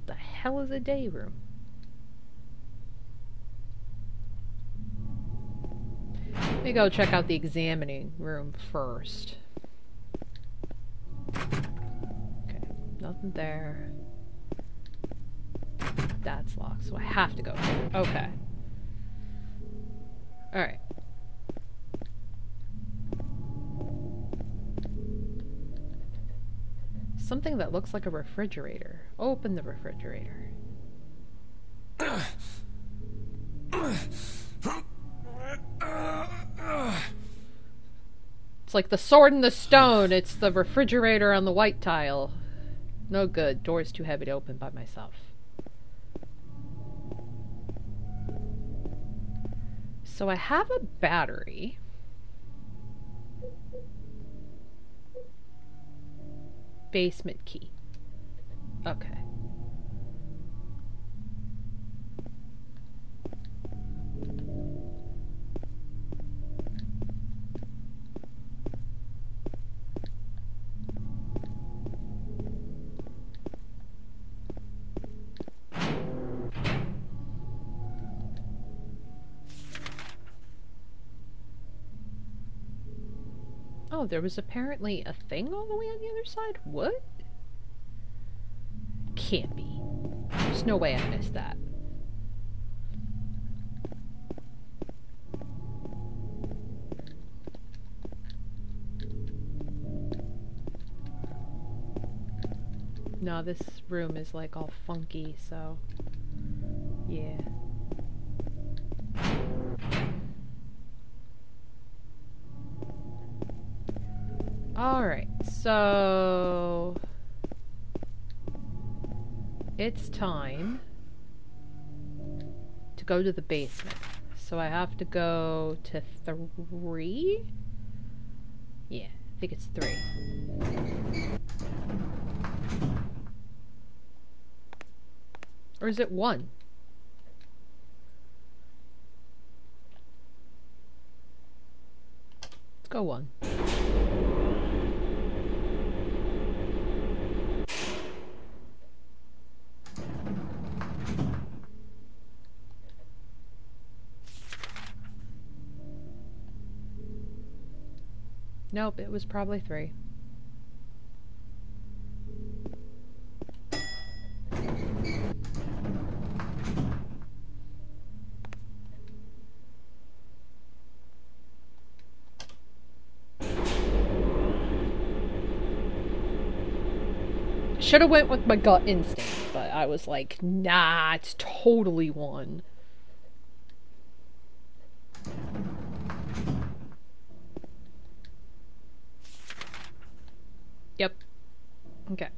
The hell is a day room? Let me go check out the examining room first. Okay, nothing there. That's locked, so I have to go. Okay. Alright. Something that looks like a refrigerator. Open the refrigerator. It's like the sword and the stone. It's the refrigerator on the white tile. No good. Door's too heavy to open by myself. So I have a battery. Basement key. Okay. There was apparently a thing all the way on the other side? What? Can't be. There's no way I missed that. No, this room is like all funky, so yeah. Alright, so it's time to go to the basement. So I have to go to three? Yeah, I think it's three. Or is it one? Let's go one. Nope, it was probably three. Should have went with my gut instinct, but I was like, nah, it's totally one. Yep. Okay.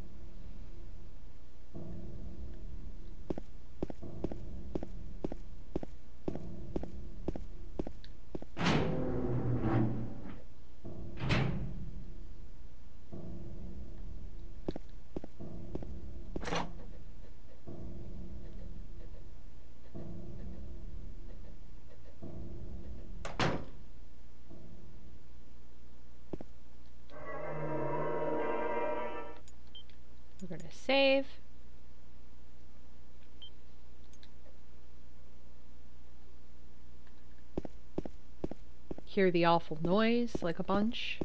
Hear the awful noise like a bunch.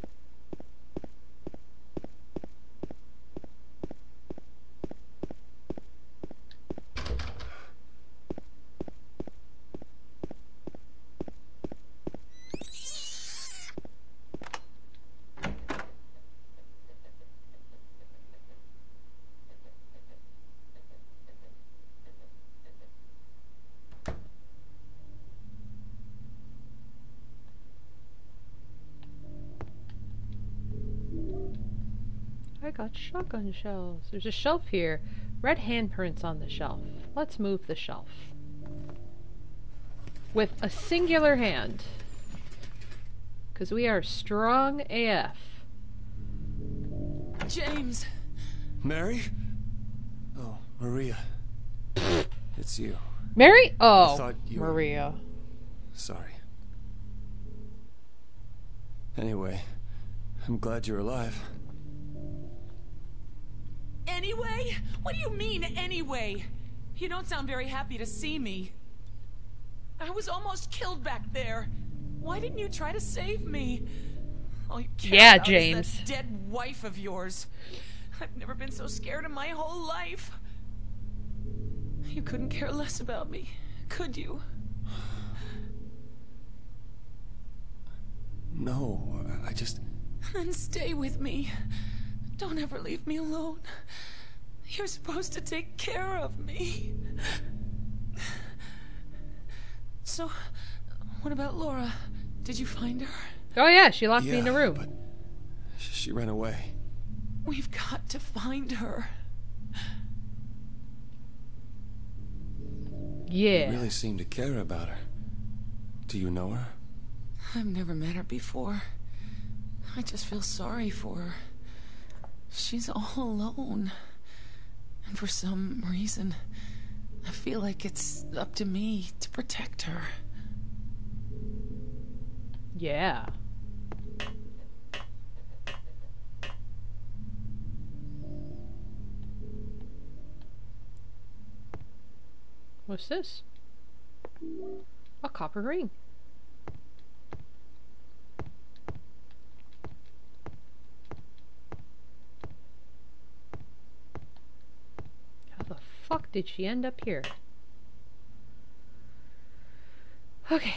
I got shotgun shells. There's a shelf here. Red handprints on the shelf. let's move the shelf. With a singular hand. Because we are strong AF. James, Mary? Oh, Maria. it's you. Mary? Oh, thought you were- Maria. Sorry. Anyway, I'm glad you're alive. Anyway? What do you mean, anyway? You don't sound very happy to see me. I was almost killed back there. Why didn't you try to save me? All you care Yeah, about is James. that dead wife of yours. I've never been so scared in my whole life. You couldn't care less about me, could you? No, I just. Then stay with me. Don't ever leave me alone. You're supposed to take care of me. So, what about Laura? Did you find her? Oh yeah, she locked me in a Yeah, room. But she ran away. We've got to find her. Yeah. You really seem to care about her. Do you know her? I've never met her before. I just feel sorry for her. She's all alone. And for some reason, I feel like it's up to me to protect her. Yeah. What's this? A copper ring. How the fuck did she end up here? Okay.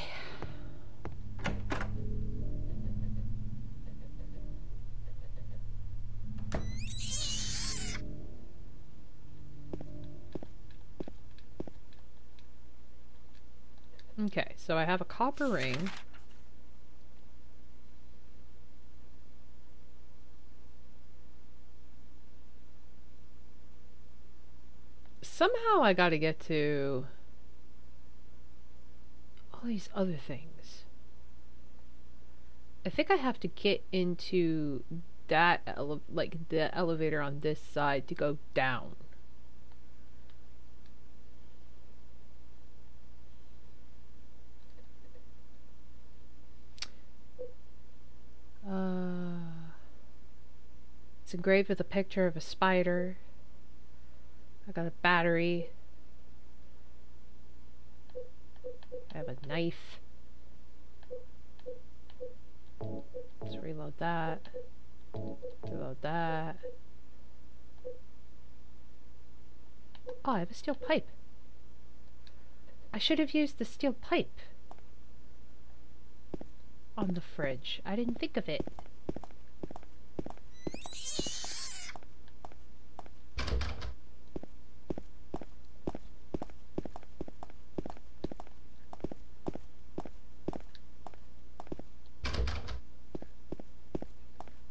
Okay, so I have a copper ring. Somehow I gotta get to all these other things. I think I have to get into that ele- like the elevator on this side to go down. Uh, it's engraved with a picture of a spider. I got a battery. I have a knife. Let's reload that. Reload that. Oh, I have a steel pipe. I should have used the steel pipe on the fridge. I didn't think of it.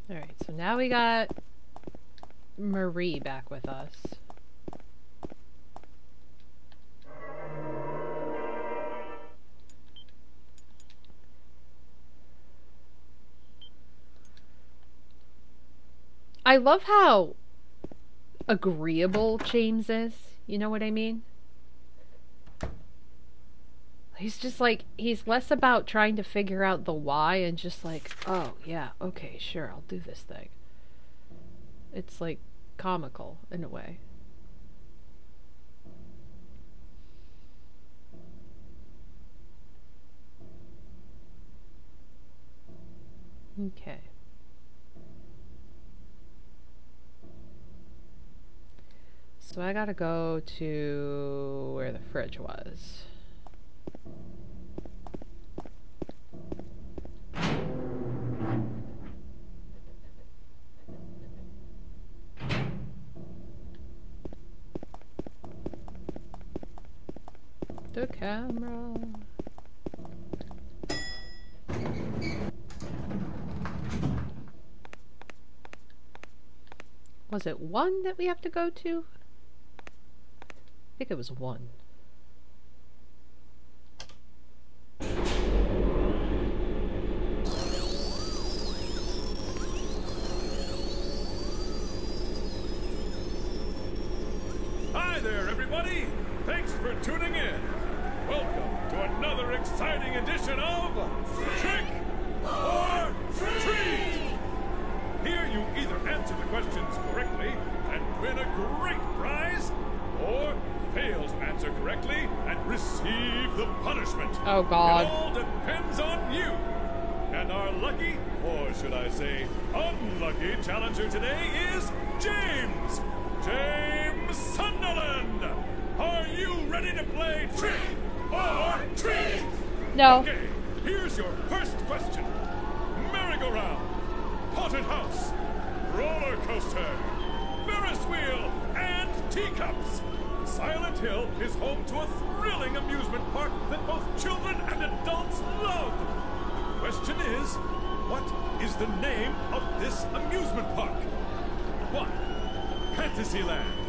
Alright, so now we got Marie back with us. I love how agreeable James is. You know what I mean? He's just like, he's less about trying to figure out the why and just like, oh, yeah, okay, sure, I'll do this thing. It's like comical in a way. Okay. So I gotta go to where the fridge was. The camera. Was it one that we have to go to? I think it was one.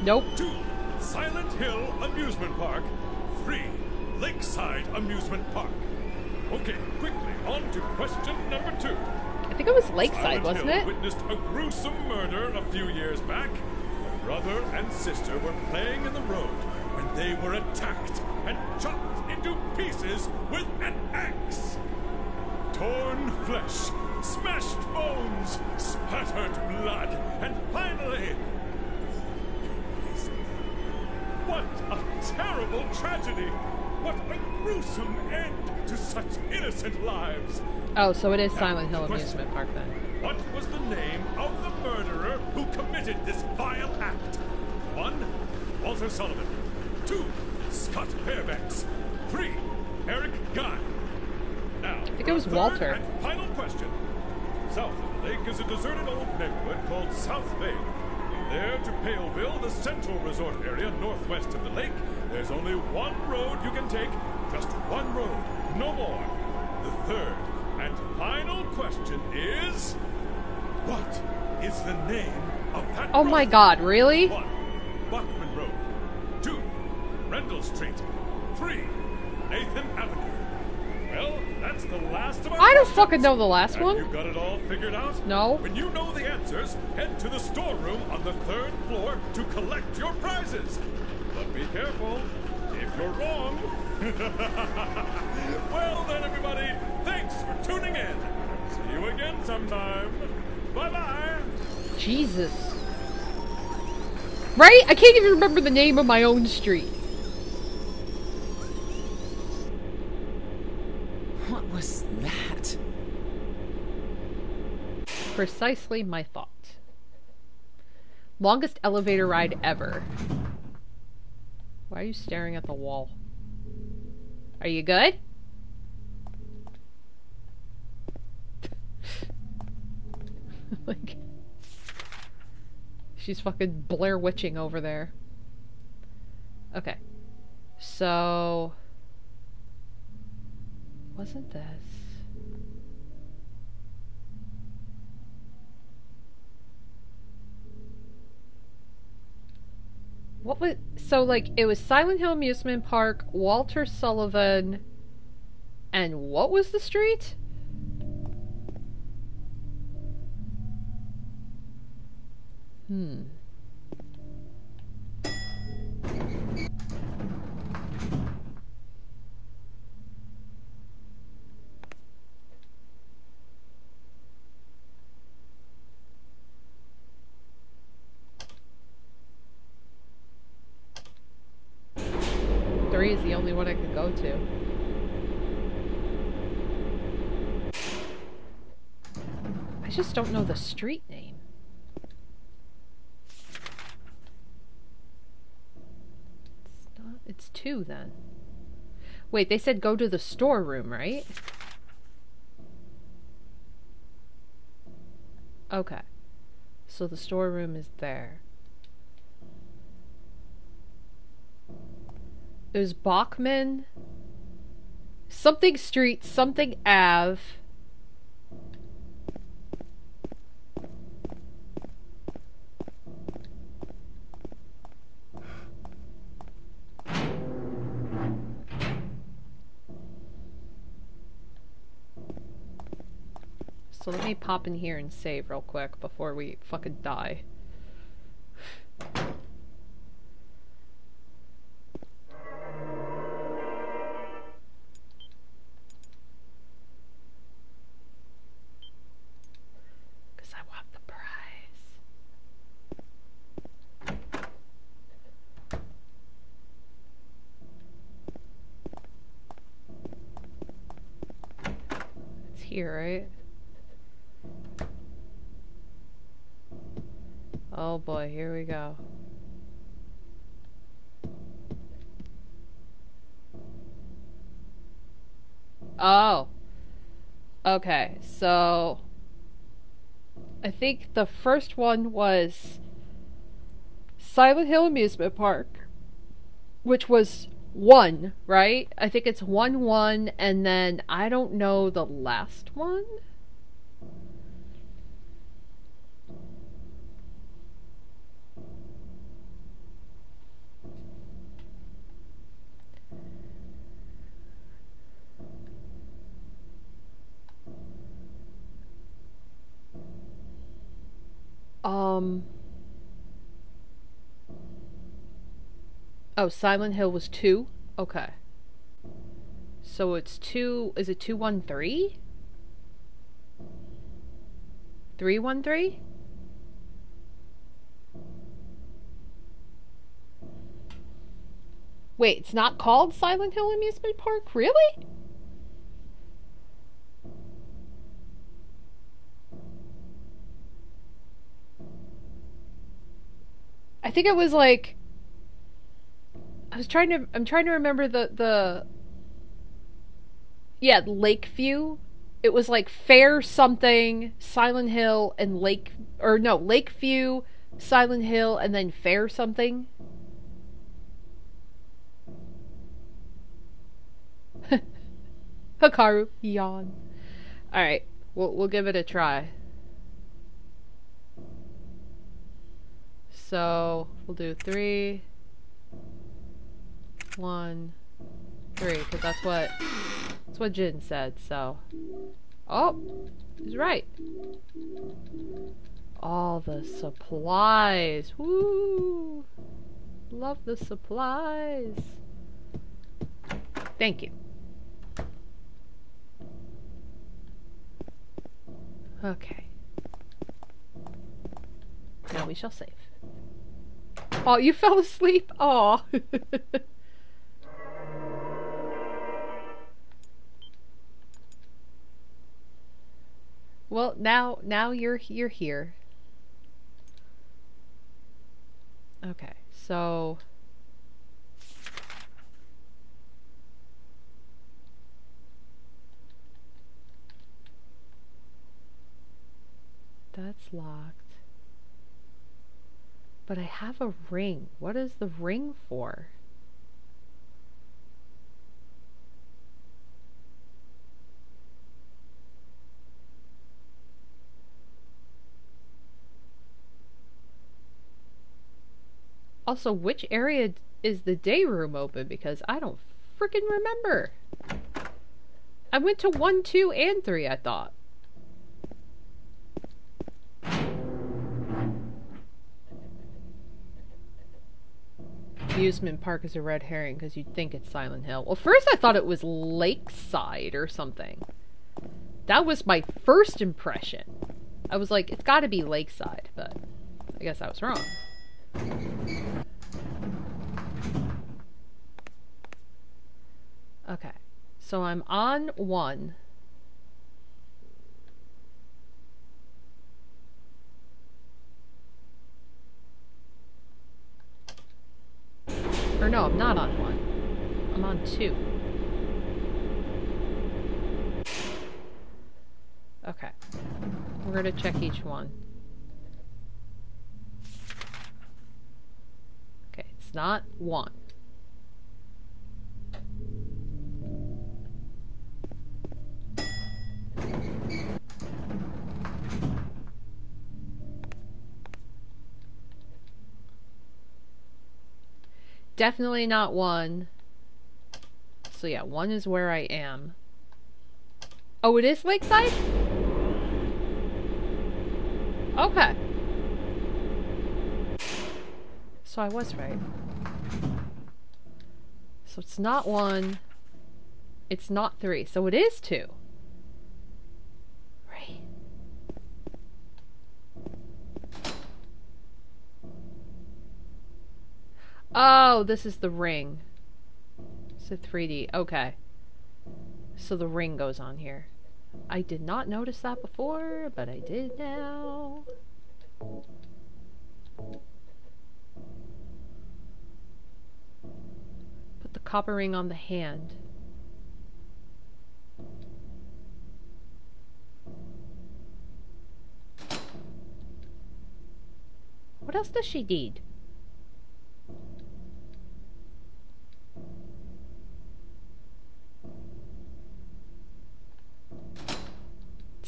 Nope. Two, Silent Hill Amusement Park. Three, Lakeside Amusement Park. Okay, quickly, on to question number two. I think it was Lakeside, Silent wasn't Hill it? witnessed a gruesome murder a few years back. A brother and sister were playing in the road when they were attacked and chopped into pieces with an axe. Torn flesh, smashed bones, spattered blood, and finally. What a terrible tragedy! What a gruesome end to such innocent lives! Oh, so it is Silent Hill Amusement Park then. What was the name of the murderer who committed this vile act? One, Walter Sullivan. Two, Scott Fairbanks. Three, Eric Guy. Now, I think it was Walter. Final question. South of the lake is a deserted old neighborhood called South Vale. There to Paleville, the central resort area northwest of the lake, there's only one road you can take. Just one road, no more. The third and final question is What is the name of that Oh my god, really? One, Bachman Road. Two, Rendell Street. Three, Nathan I don't fucking know the last Have one. you got it all figured out? No. When you know the answers, head to the storeroom on the third floor to collect your prizes. But be careful. If you're wrong. [laughs] well then, everybody, thanks for tuning in. See you again sometime. Bye bye. Jesus. Right? I can't even remember the name of my own street. What was that? Precisely my thought. Longest elevator ride ever. Why are you staring at the wall? Are you good? [laughs] like, she's fucking Blair Witching over there. Okay. So. Wasn't this? What was so like? It was Silent Hill Amusement Park, Walter Sullivan, and what was the street? Hmm. Three is the only one I could go to. I just don't know the street name. It's not. It's two then. Wait, they said go to the storeroom, right? Okay. So the storeroom is there. It was Bachman, something Street, something Ave. So let me pop in here and save real quick before we fucking die. So I think the first one was Silent Hill Amusement Park, which was one, right? I think it's one one, and then I don't know the last one. Oh, Silent Hill was two? Okay. So it's two. Is it 213? 313? Wait, it's not called Silent Hill Amusement Park? Really? I think it was like I was trying to I'm trying to remember the the Yeah, Lakeview. It was like Fair something, Silent Hill and Lake or no, Lakeview, Silent Hill and then Fair something. [laughs] Hikaru yawn. All right, we'll we'll give it a try. So we'll do three, one, three, because that's what that's what Jin said. So, oh, he's right. All the supplies, woo! Love the supplies. Thank you. Okay. Now we shall save. Oh, you fell asleep? Oh. [laughs] well, now now you're you're here. Okay. So That's locked. But I have a ring. What is the ring for? Also, which area is the day room open? Because I don't freaking remember. I went to 1, 2, and 3, I thought. amusement park is a red herring because you'd think it's Silent Hill. Well, first I thought it was Lakeside or something. That was my first impression. I was like, it's got to be Lakeside, but I guess I was wrong. Okay, so I'm on one. Or no, I'm not on one. I'm on two. Okay. We're gonna check each one. Okay, it's not one. Definitely not one. So yeah, one is where I am. Oh, it is Lakeside? Okay. So I was right. So it's not one. It's not three. So it is two. Oh, this is the ring. It's a 3D. Okay. So the ring goes on here. I did not notice that before, but I did now. Put the copper ring on the hand. What else does she need?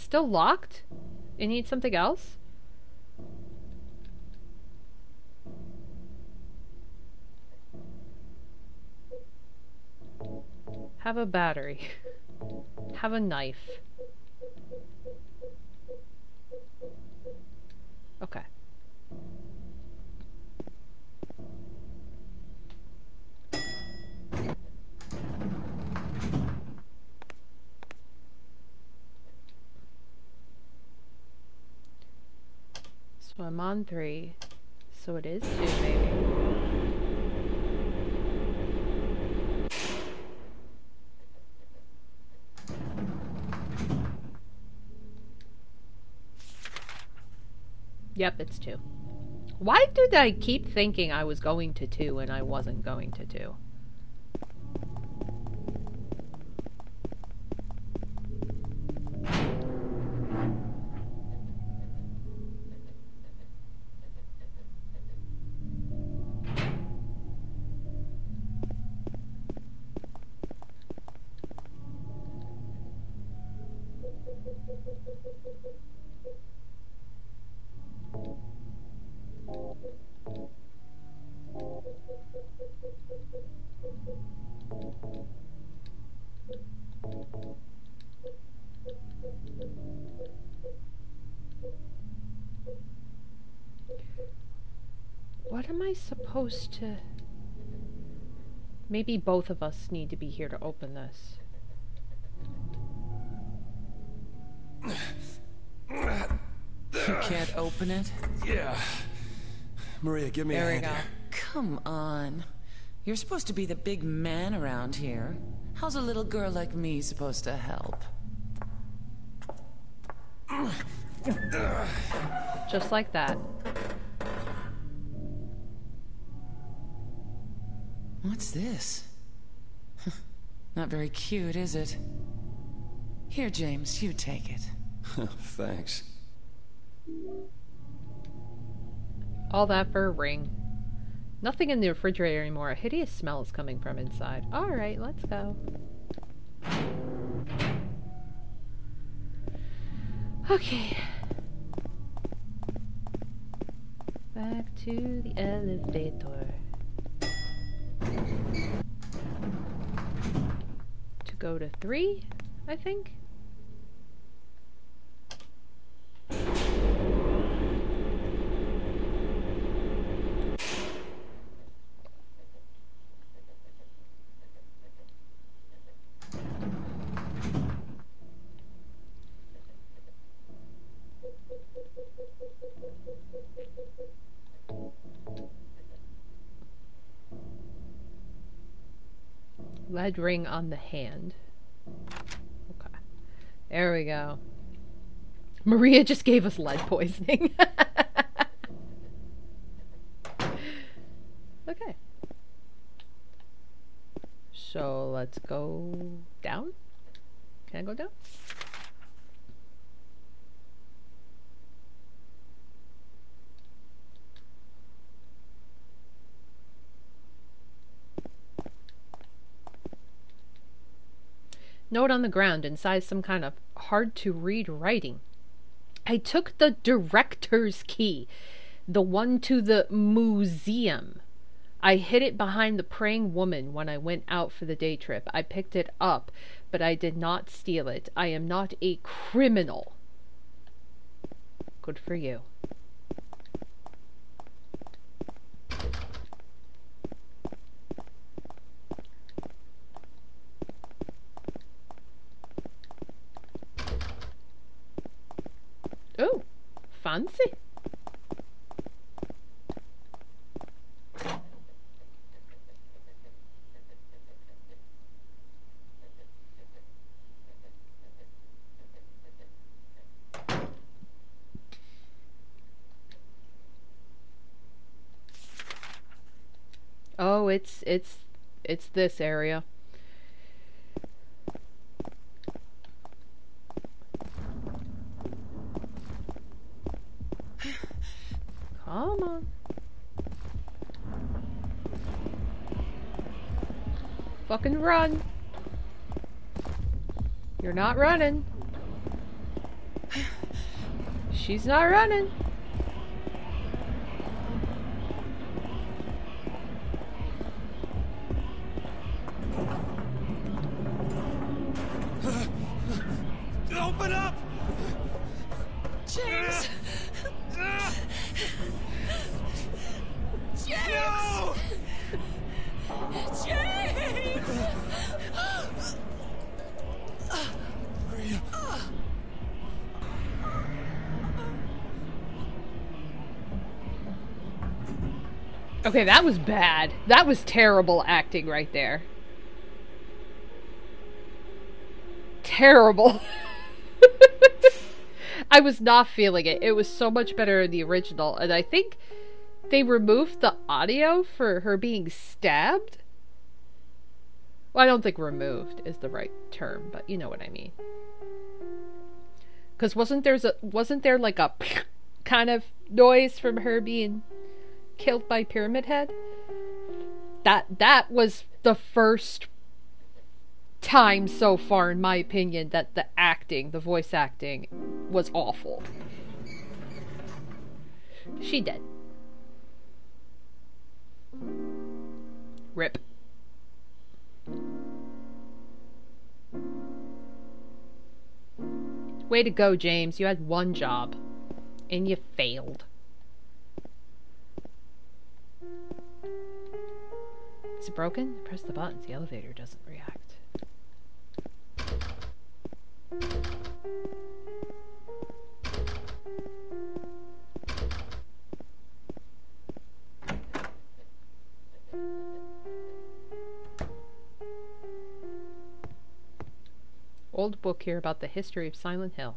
Still locked? It needs something else? Have a battery. [laughs] Have a knife. Okay. I'm on three. So it is two, maybe. Yep, it's two. Why did I keep thinking I was going to two and I wasn't going to two? Supposed to... Maybe both of us need to be here to open this. You can't open it? Yeah. Maria, give me There a we hand go. here. Come on. You're supposed to be the big man around here. How's a little girl like me supposed to help? Just like that. What's this? [laughs] Not very cute, is it? Here, James, you take it. [laughs] Thanks. All that for a ring. Nothing in the refrigerator anymore. A hideous smell is coming from inside. Alright, let's go. Okay. Back to the elevator. Go to three, I think. Ring on the hand. Okay. There we go. Maria just gave us lead poisoning. [laughs] okay. So let's go down. Can I go down? Note on the ground inside some kind of hard to read writing. I took the director's key, the one to the museum. I hid it behind the praying woman when I went out for the day trip. I picked it up, but I did not steal it. I am not a criminal. Good for you. Oh, fancy. Oh, it's it's it's this area. Come on. Fucking run. You're not running. She's not running. Okay, that was bad. That was terrible acting right there. Terrible. [laughs] I was not feeling it. It was so much better in the original, and I think they removed the audio for her being stabbed. Well, I don't think removed is the right term, but you know what I mean. Cuz wasn't there's a wasn't there like a [laughs] kind of noise from her being killed by Pyramid Head? That that was the first time so far in my opinion that the acting, the voice acting was awful. She dead. Rip. Way to go, James. You had one job. And you failed. Is it broken? Press the buttons. The elevator doesn't react. Old book here about the history of Silent Hill.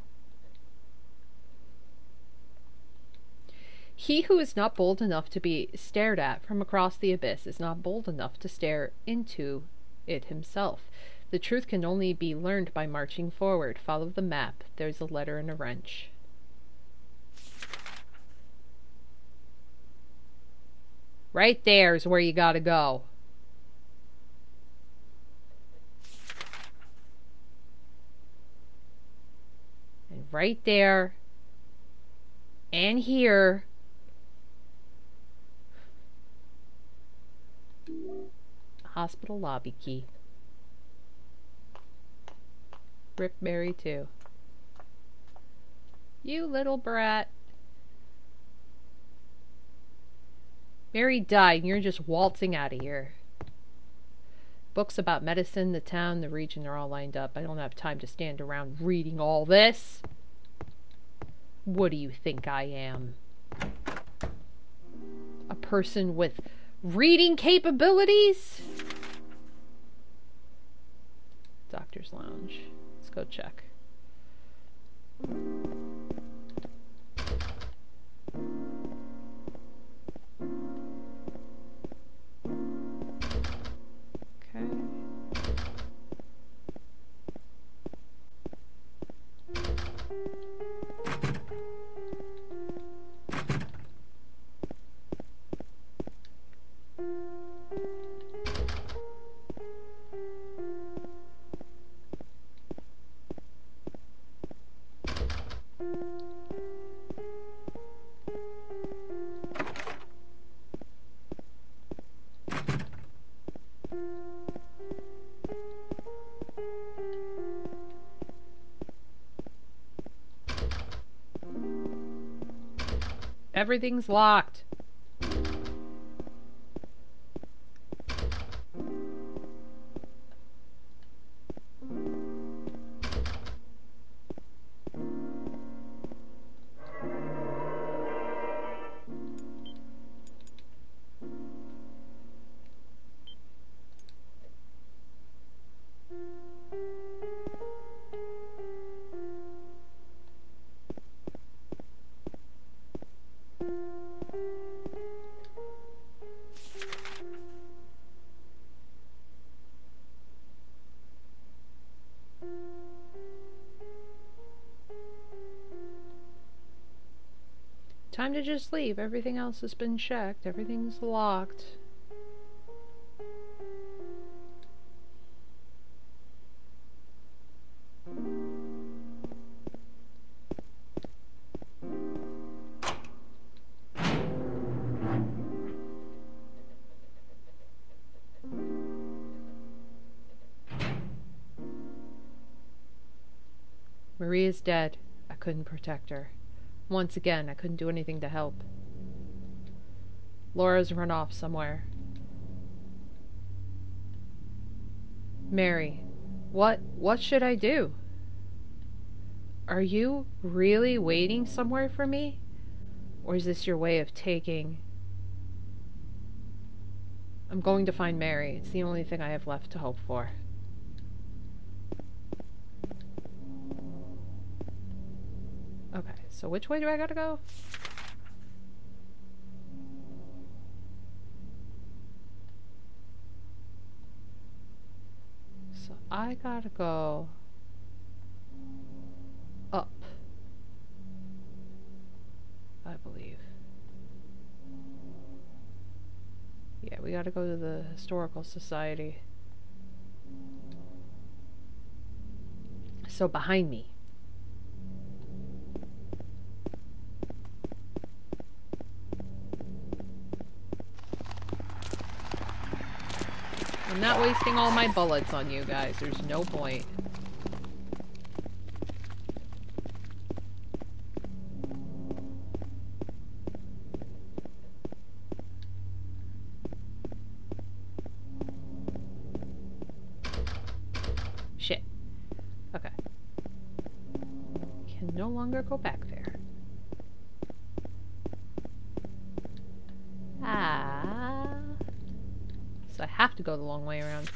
He who is not bold enough to be stared at from across the abyss is not bold enough to stare into it himself. The truth can only be learned by marching forward. Follow the map. There's a letter and a wrench. Right there is where you gotta go. And right there and here hospital lobby key. Rip Mary too. You little brat. Mary died and you're just waltzing out of here. Books about medicine, the town, the region, they're all lined up. I don't have time to stand around reading all this. What do you think I am? A person with reading capabilities? Doctor's Lounge. Let's go check. Everything's locked. Time to just leave. Everything else has been checked. Everything's locked. Marie is dead. I couldn't protect her. Once again, I couldn't do anything to help. Laura's run off somewhere. Mary, what what should I do? Are you really waiting somewhere for me? Or is this your way of taking I'm going to find Mary. It's the only thing I have left to hope for. So which way do I gotta go? So I gotta go up. I believe. Yeah, we gotta go to the Historical Society. So behind me. I'm not wasting all my bullets on you guys. There's no point. Shit. Okay. Can no longer go back long way around.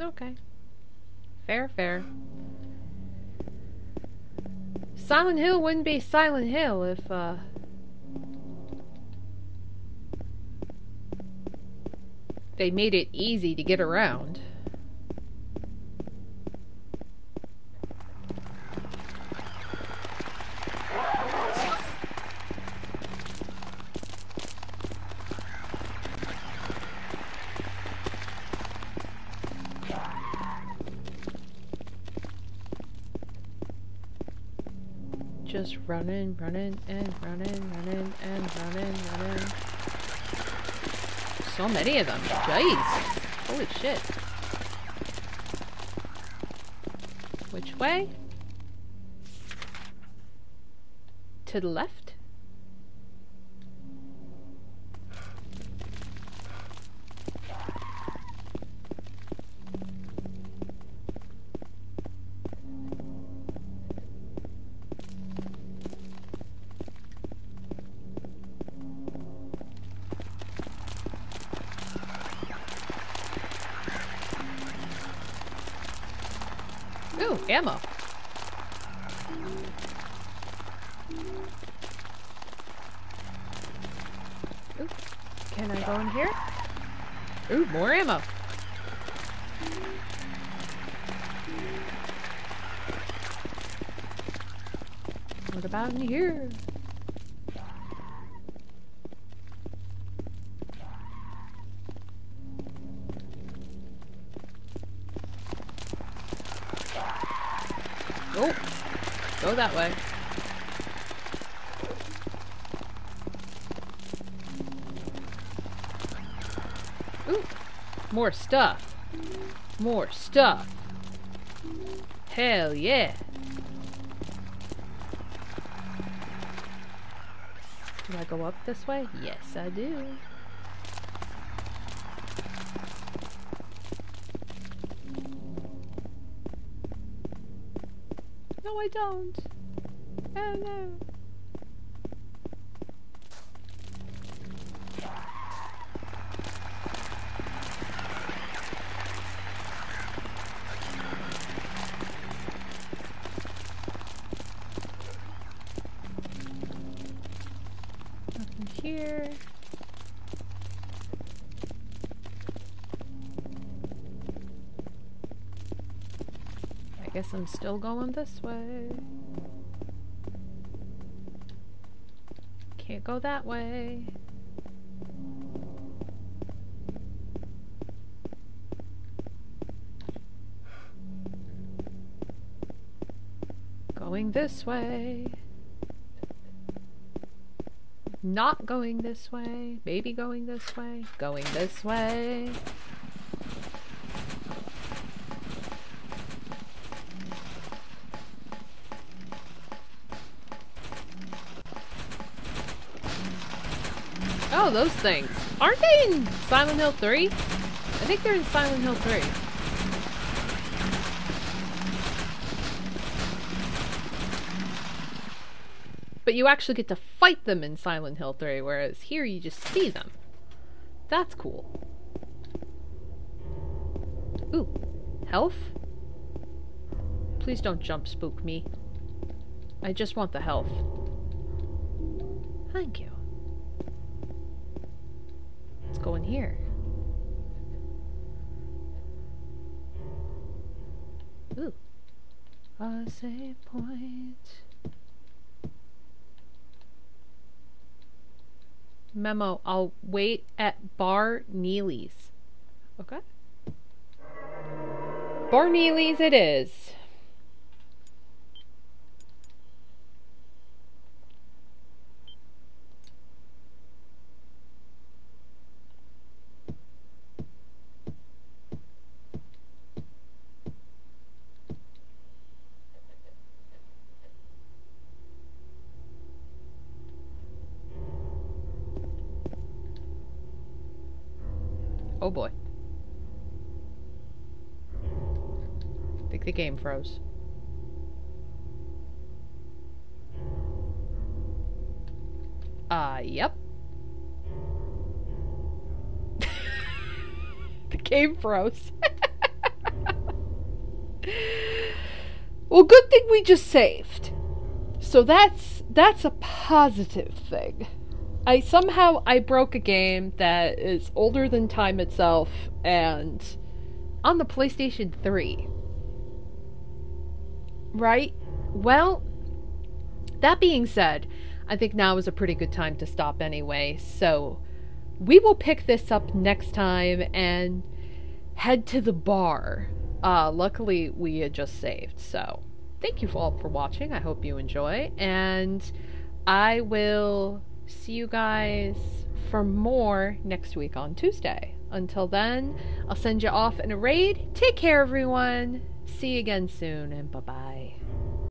Okay. Fair, fair. Silent Hill wouldn't be Silent Hill if, uh... They made it easy to get around. Just running, running, and running, running, and running, running. So many of them. Jeez. Holy shit. Which way? To the left? More stuff. More stuff. Hell yeah. Do I go up this way? Yes, I do. No, I don't. Oh no. Guess I'm still going this way. Can't go that way. Going this way. Not going this way. Maybe going this way. Going this way. Those things. Aren't they in Silent Hill 3? I think they're in Silent Hill 3. But you actually get to fight them in Silent Hill 3, whereas here you just see them. That's cool. Ooh, health? Please don't jump spook me. I just want the health. Thank you. Here. Ooh. A save point. Memo, I'll wait at Bar Neely's. Okay. Bar Neely's it is. Game froze. Uh, yep. [laughs] the game froze. [laughs] well, good thing we just saved. So that's that's a positive thing. I somehow I broke a game that is older than time itself and on the PlayStation 3. Right? Well, that being said, I think now is a pretty good time to stop anyway. So, we will pick this up next time and head to the bar. Uh luckily we had just saved. So, thank you all for watching. I hope you enjoy and I will see you guys for more next week on Tuesday. Until then, I'll send you off in a raid. Take care, everyone. See you again soon, and bye bye.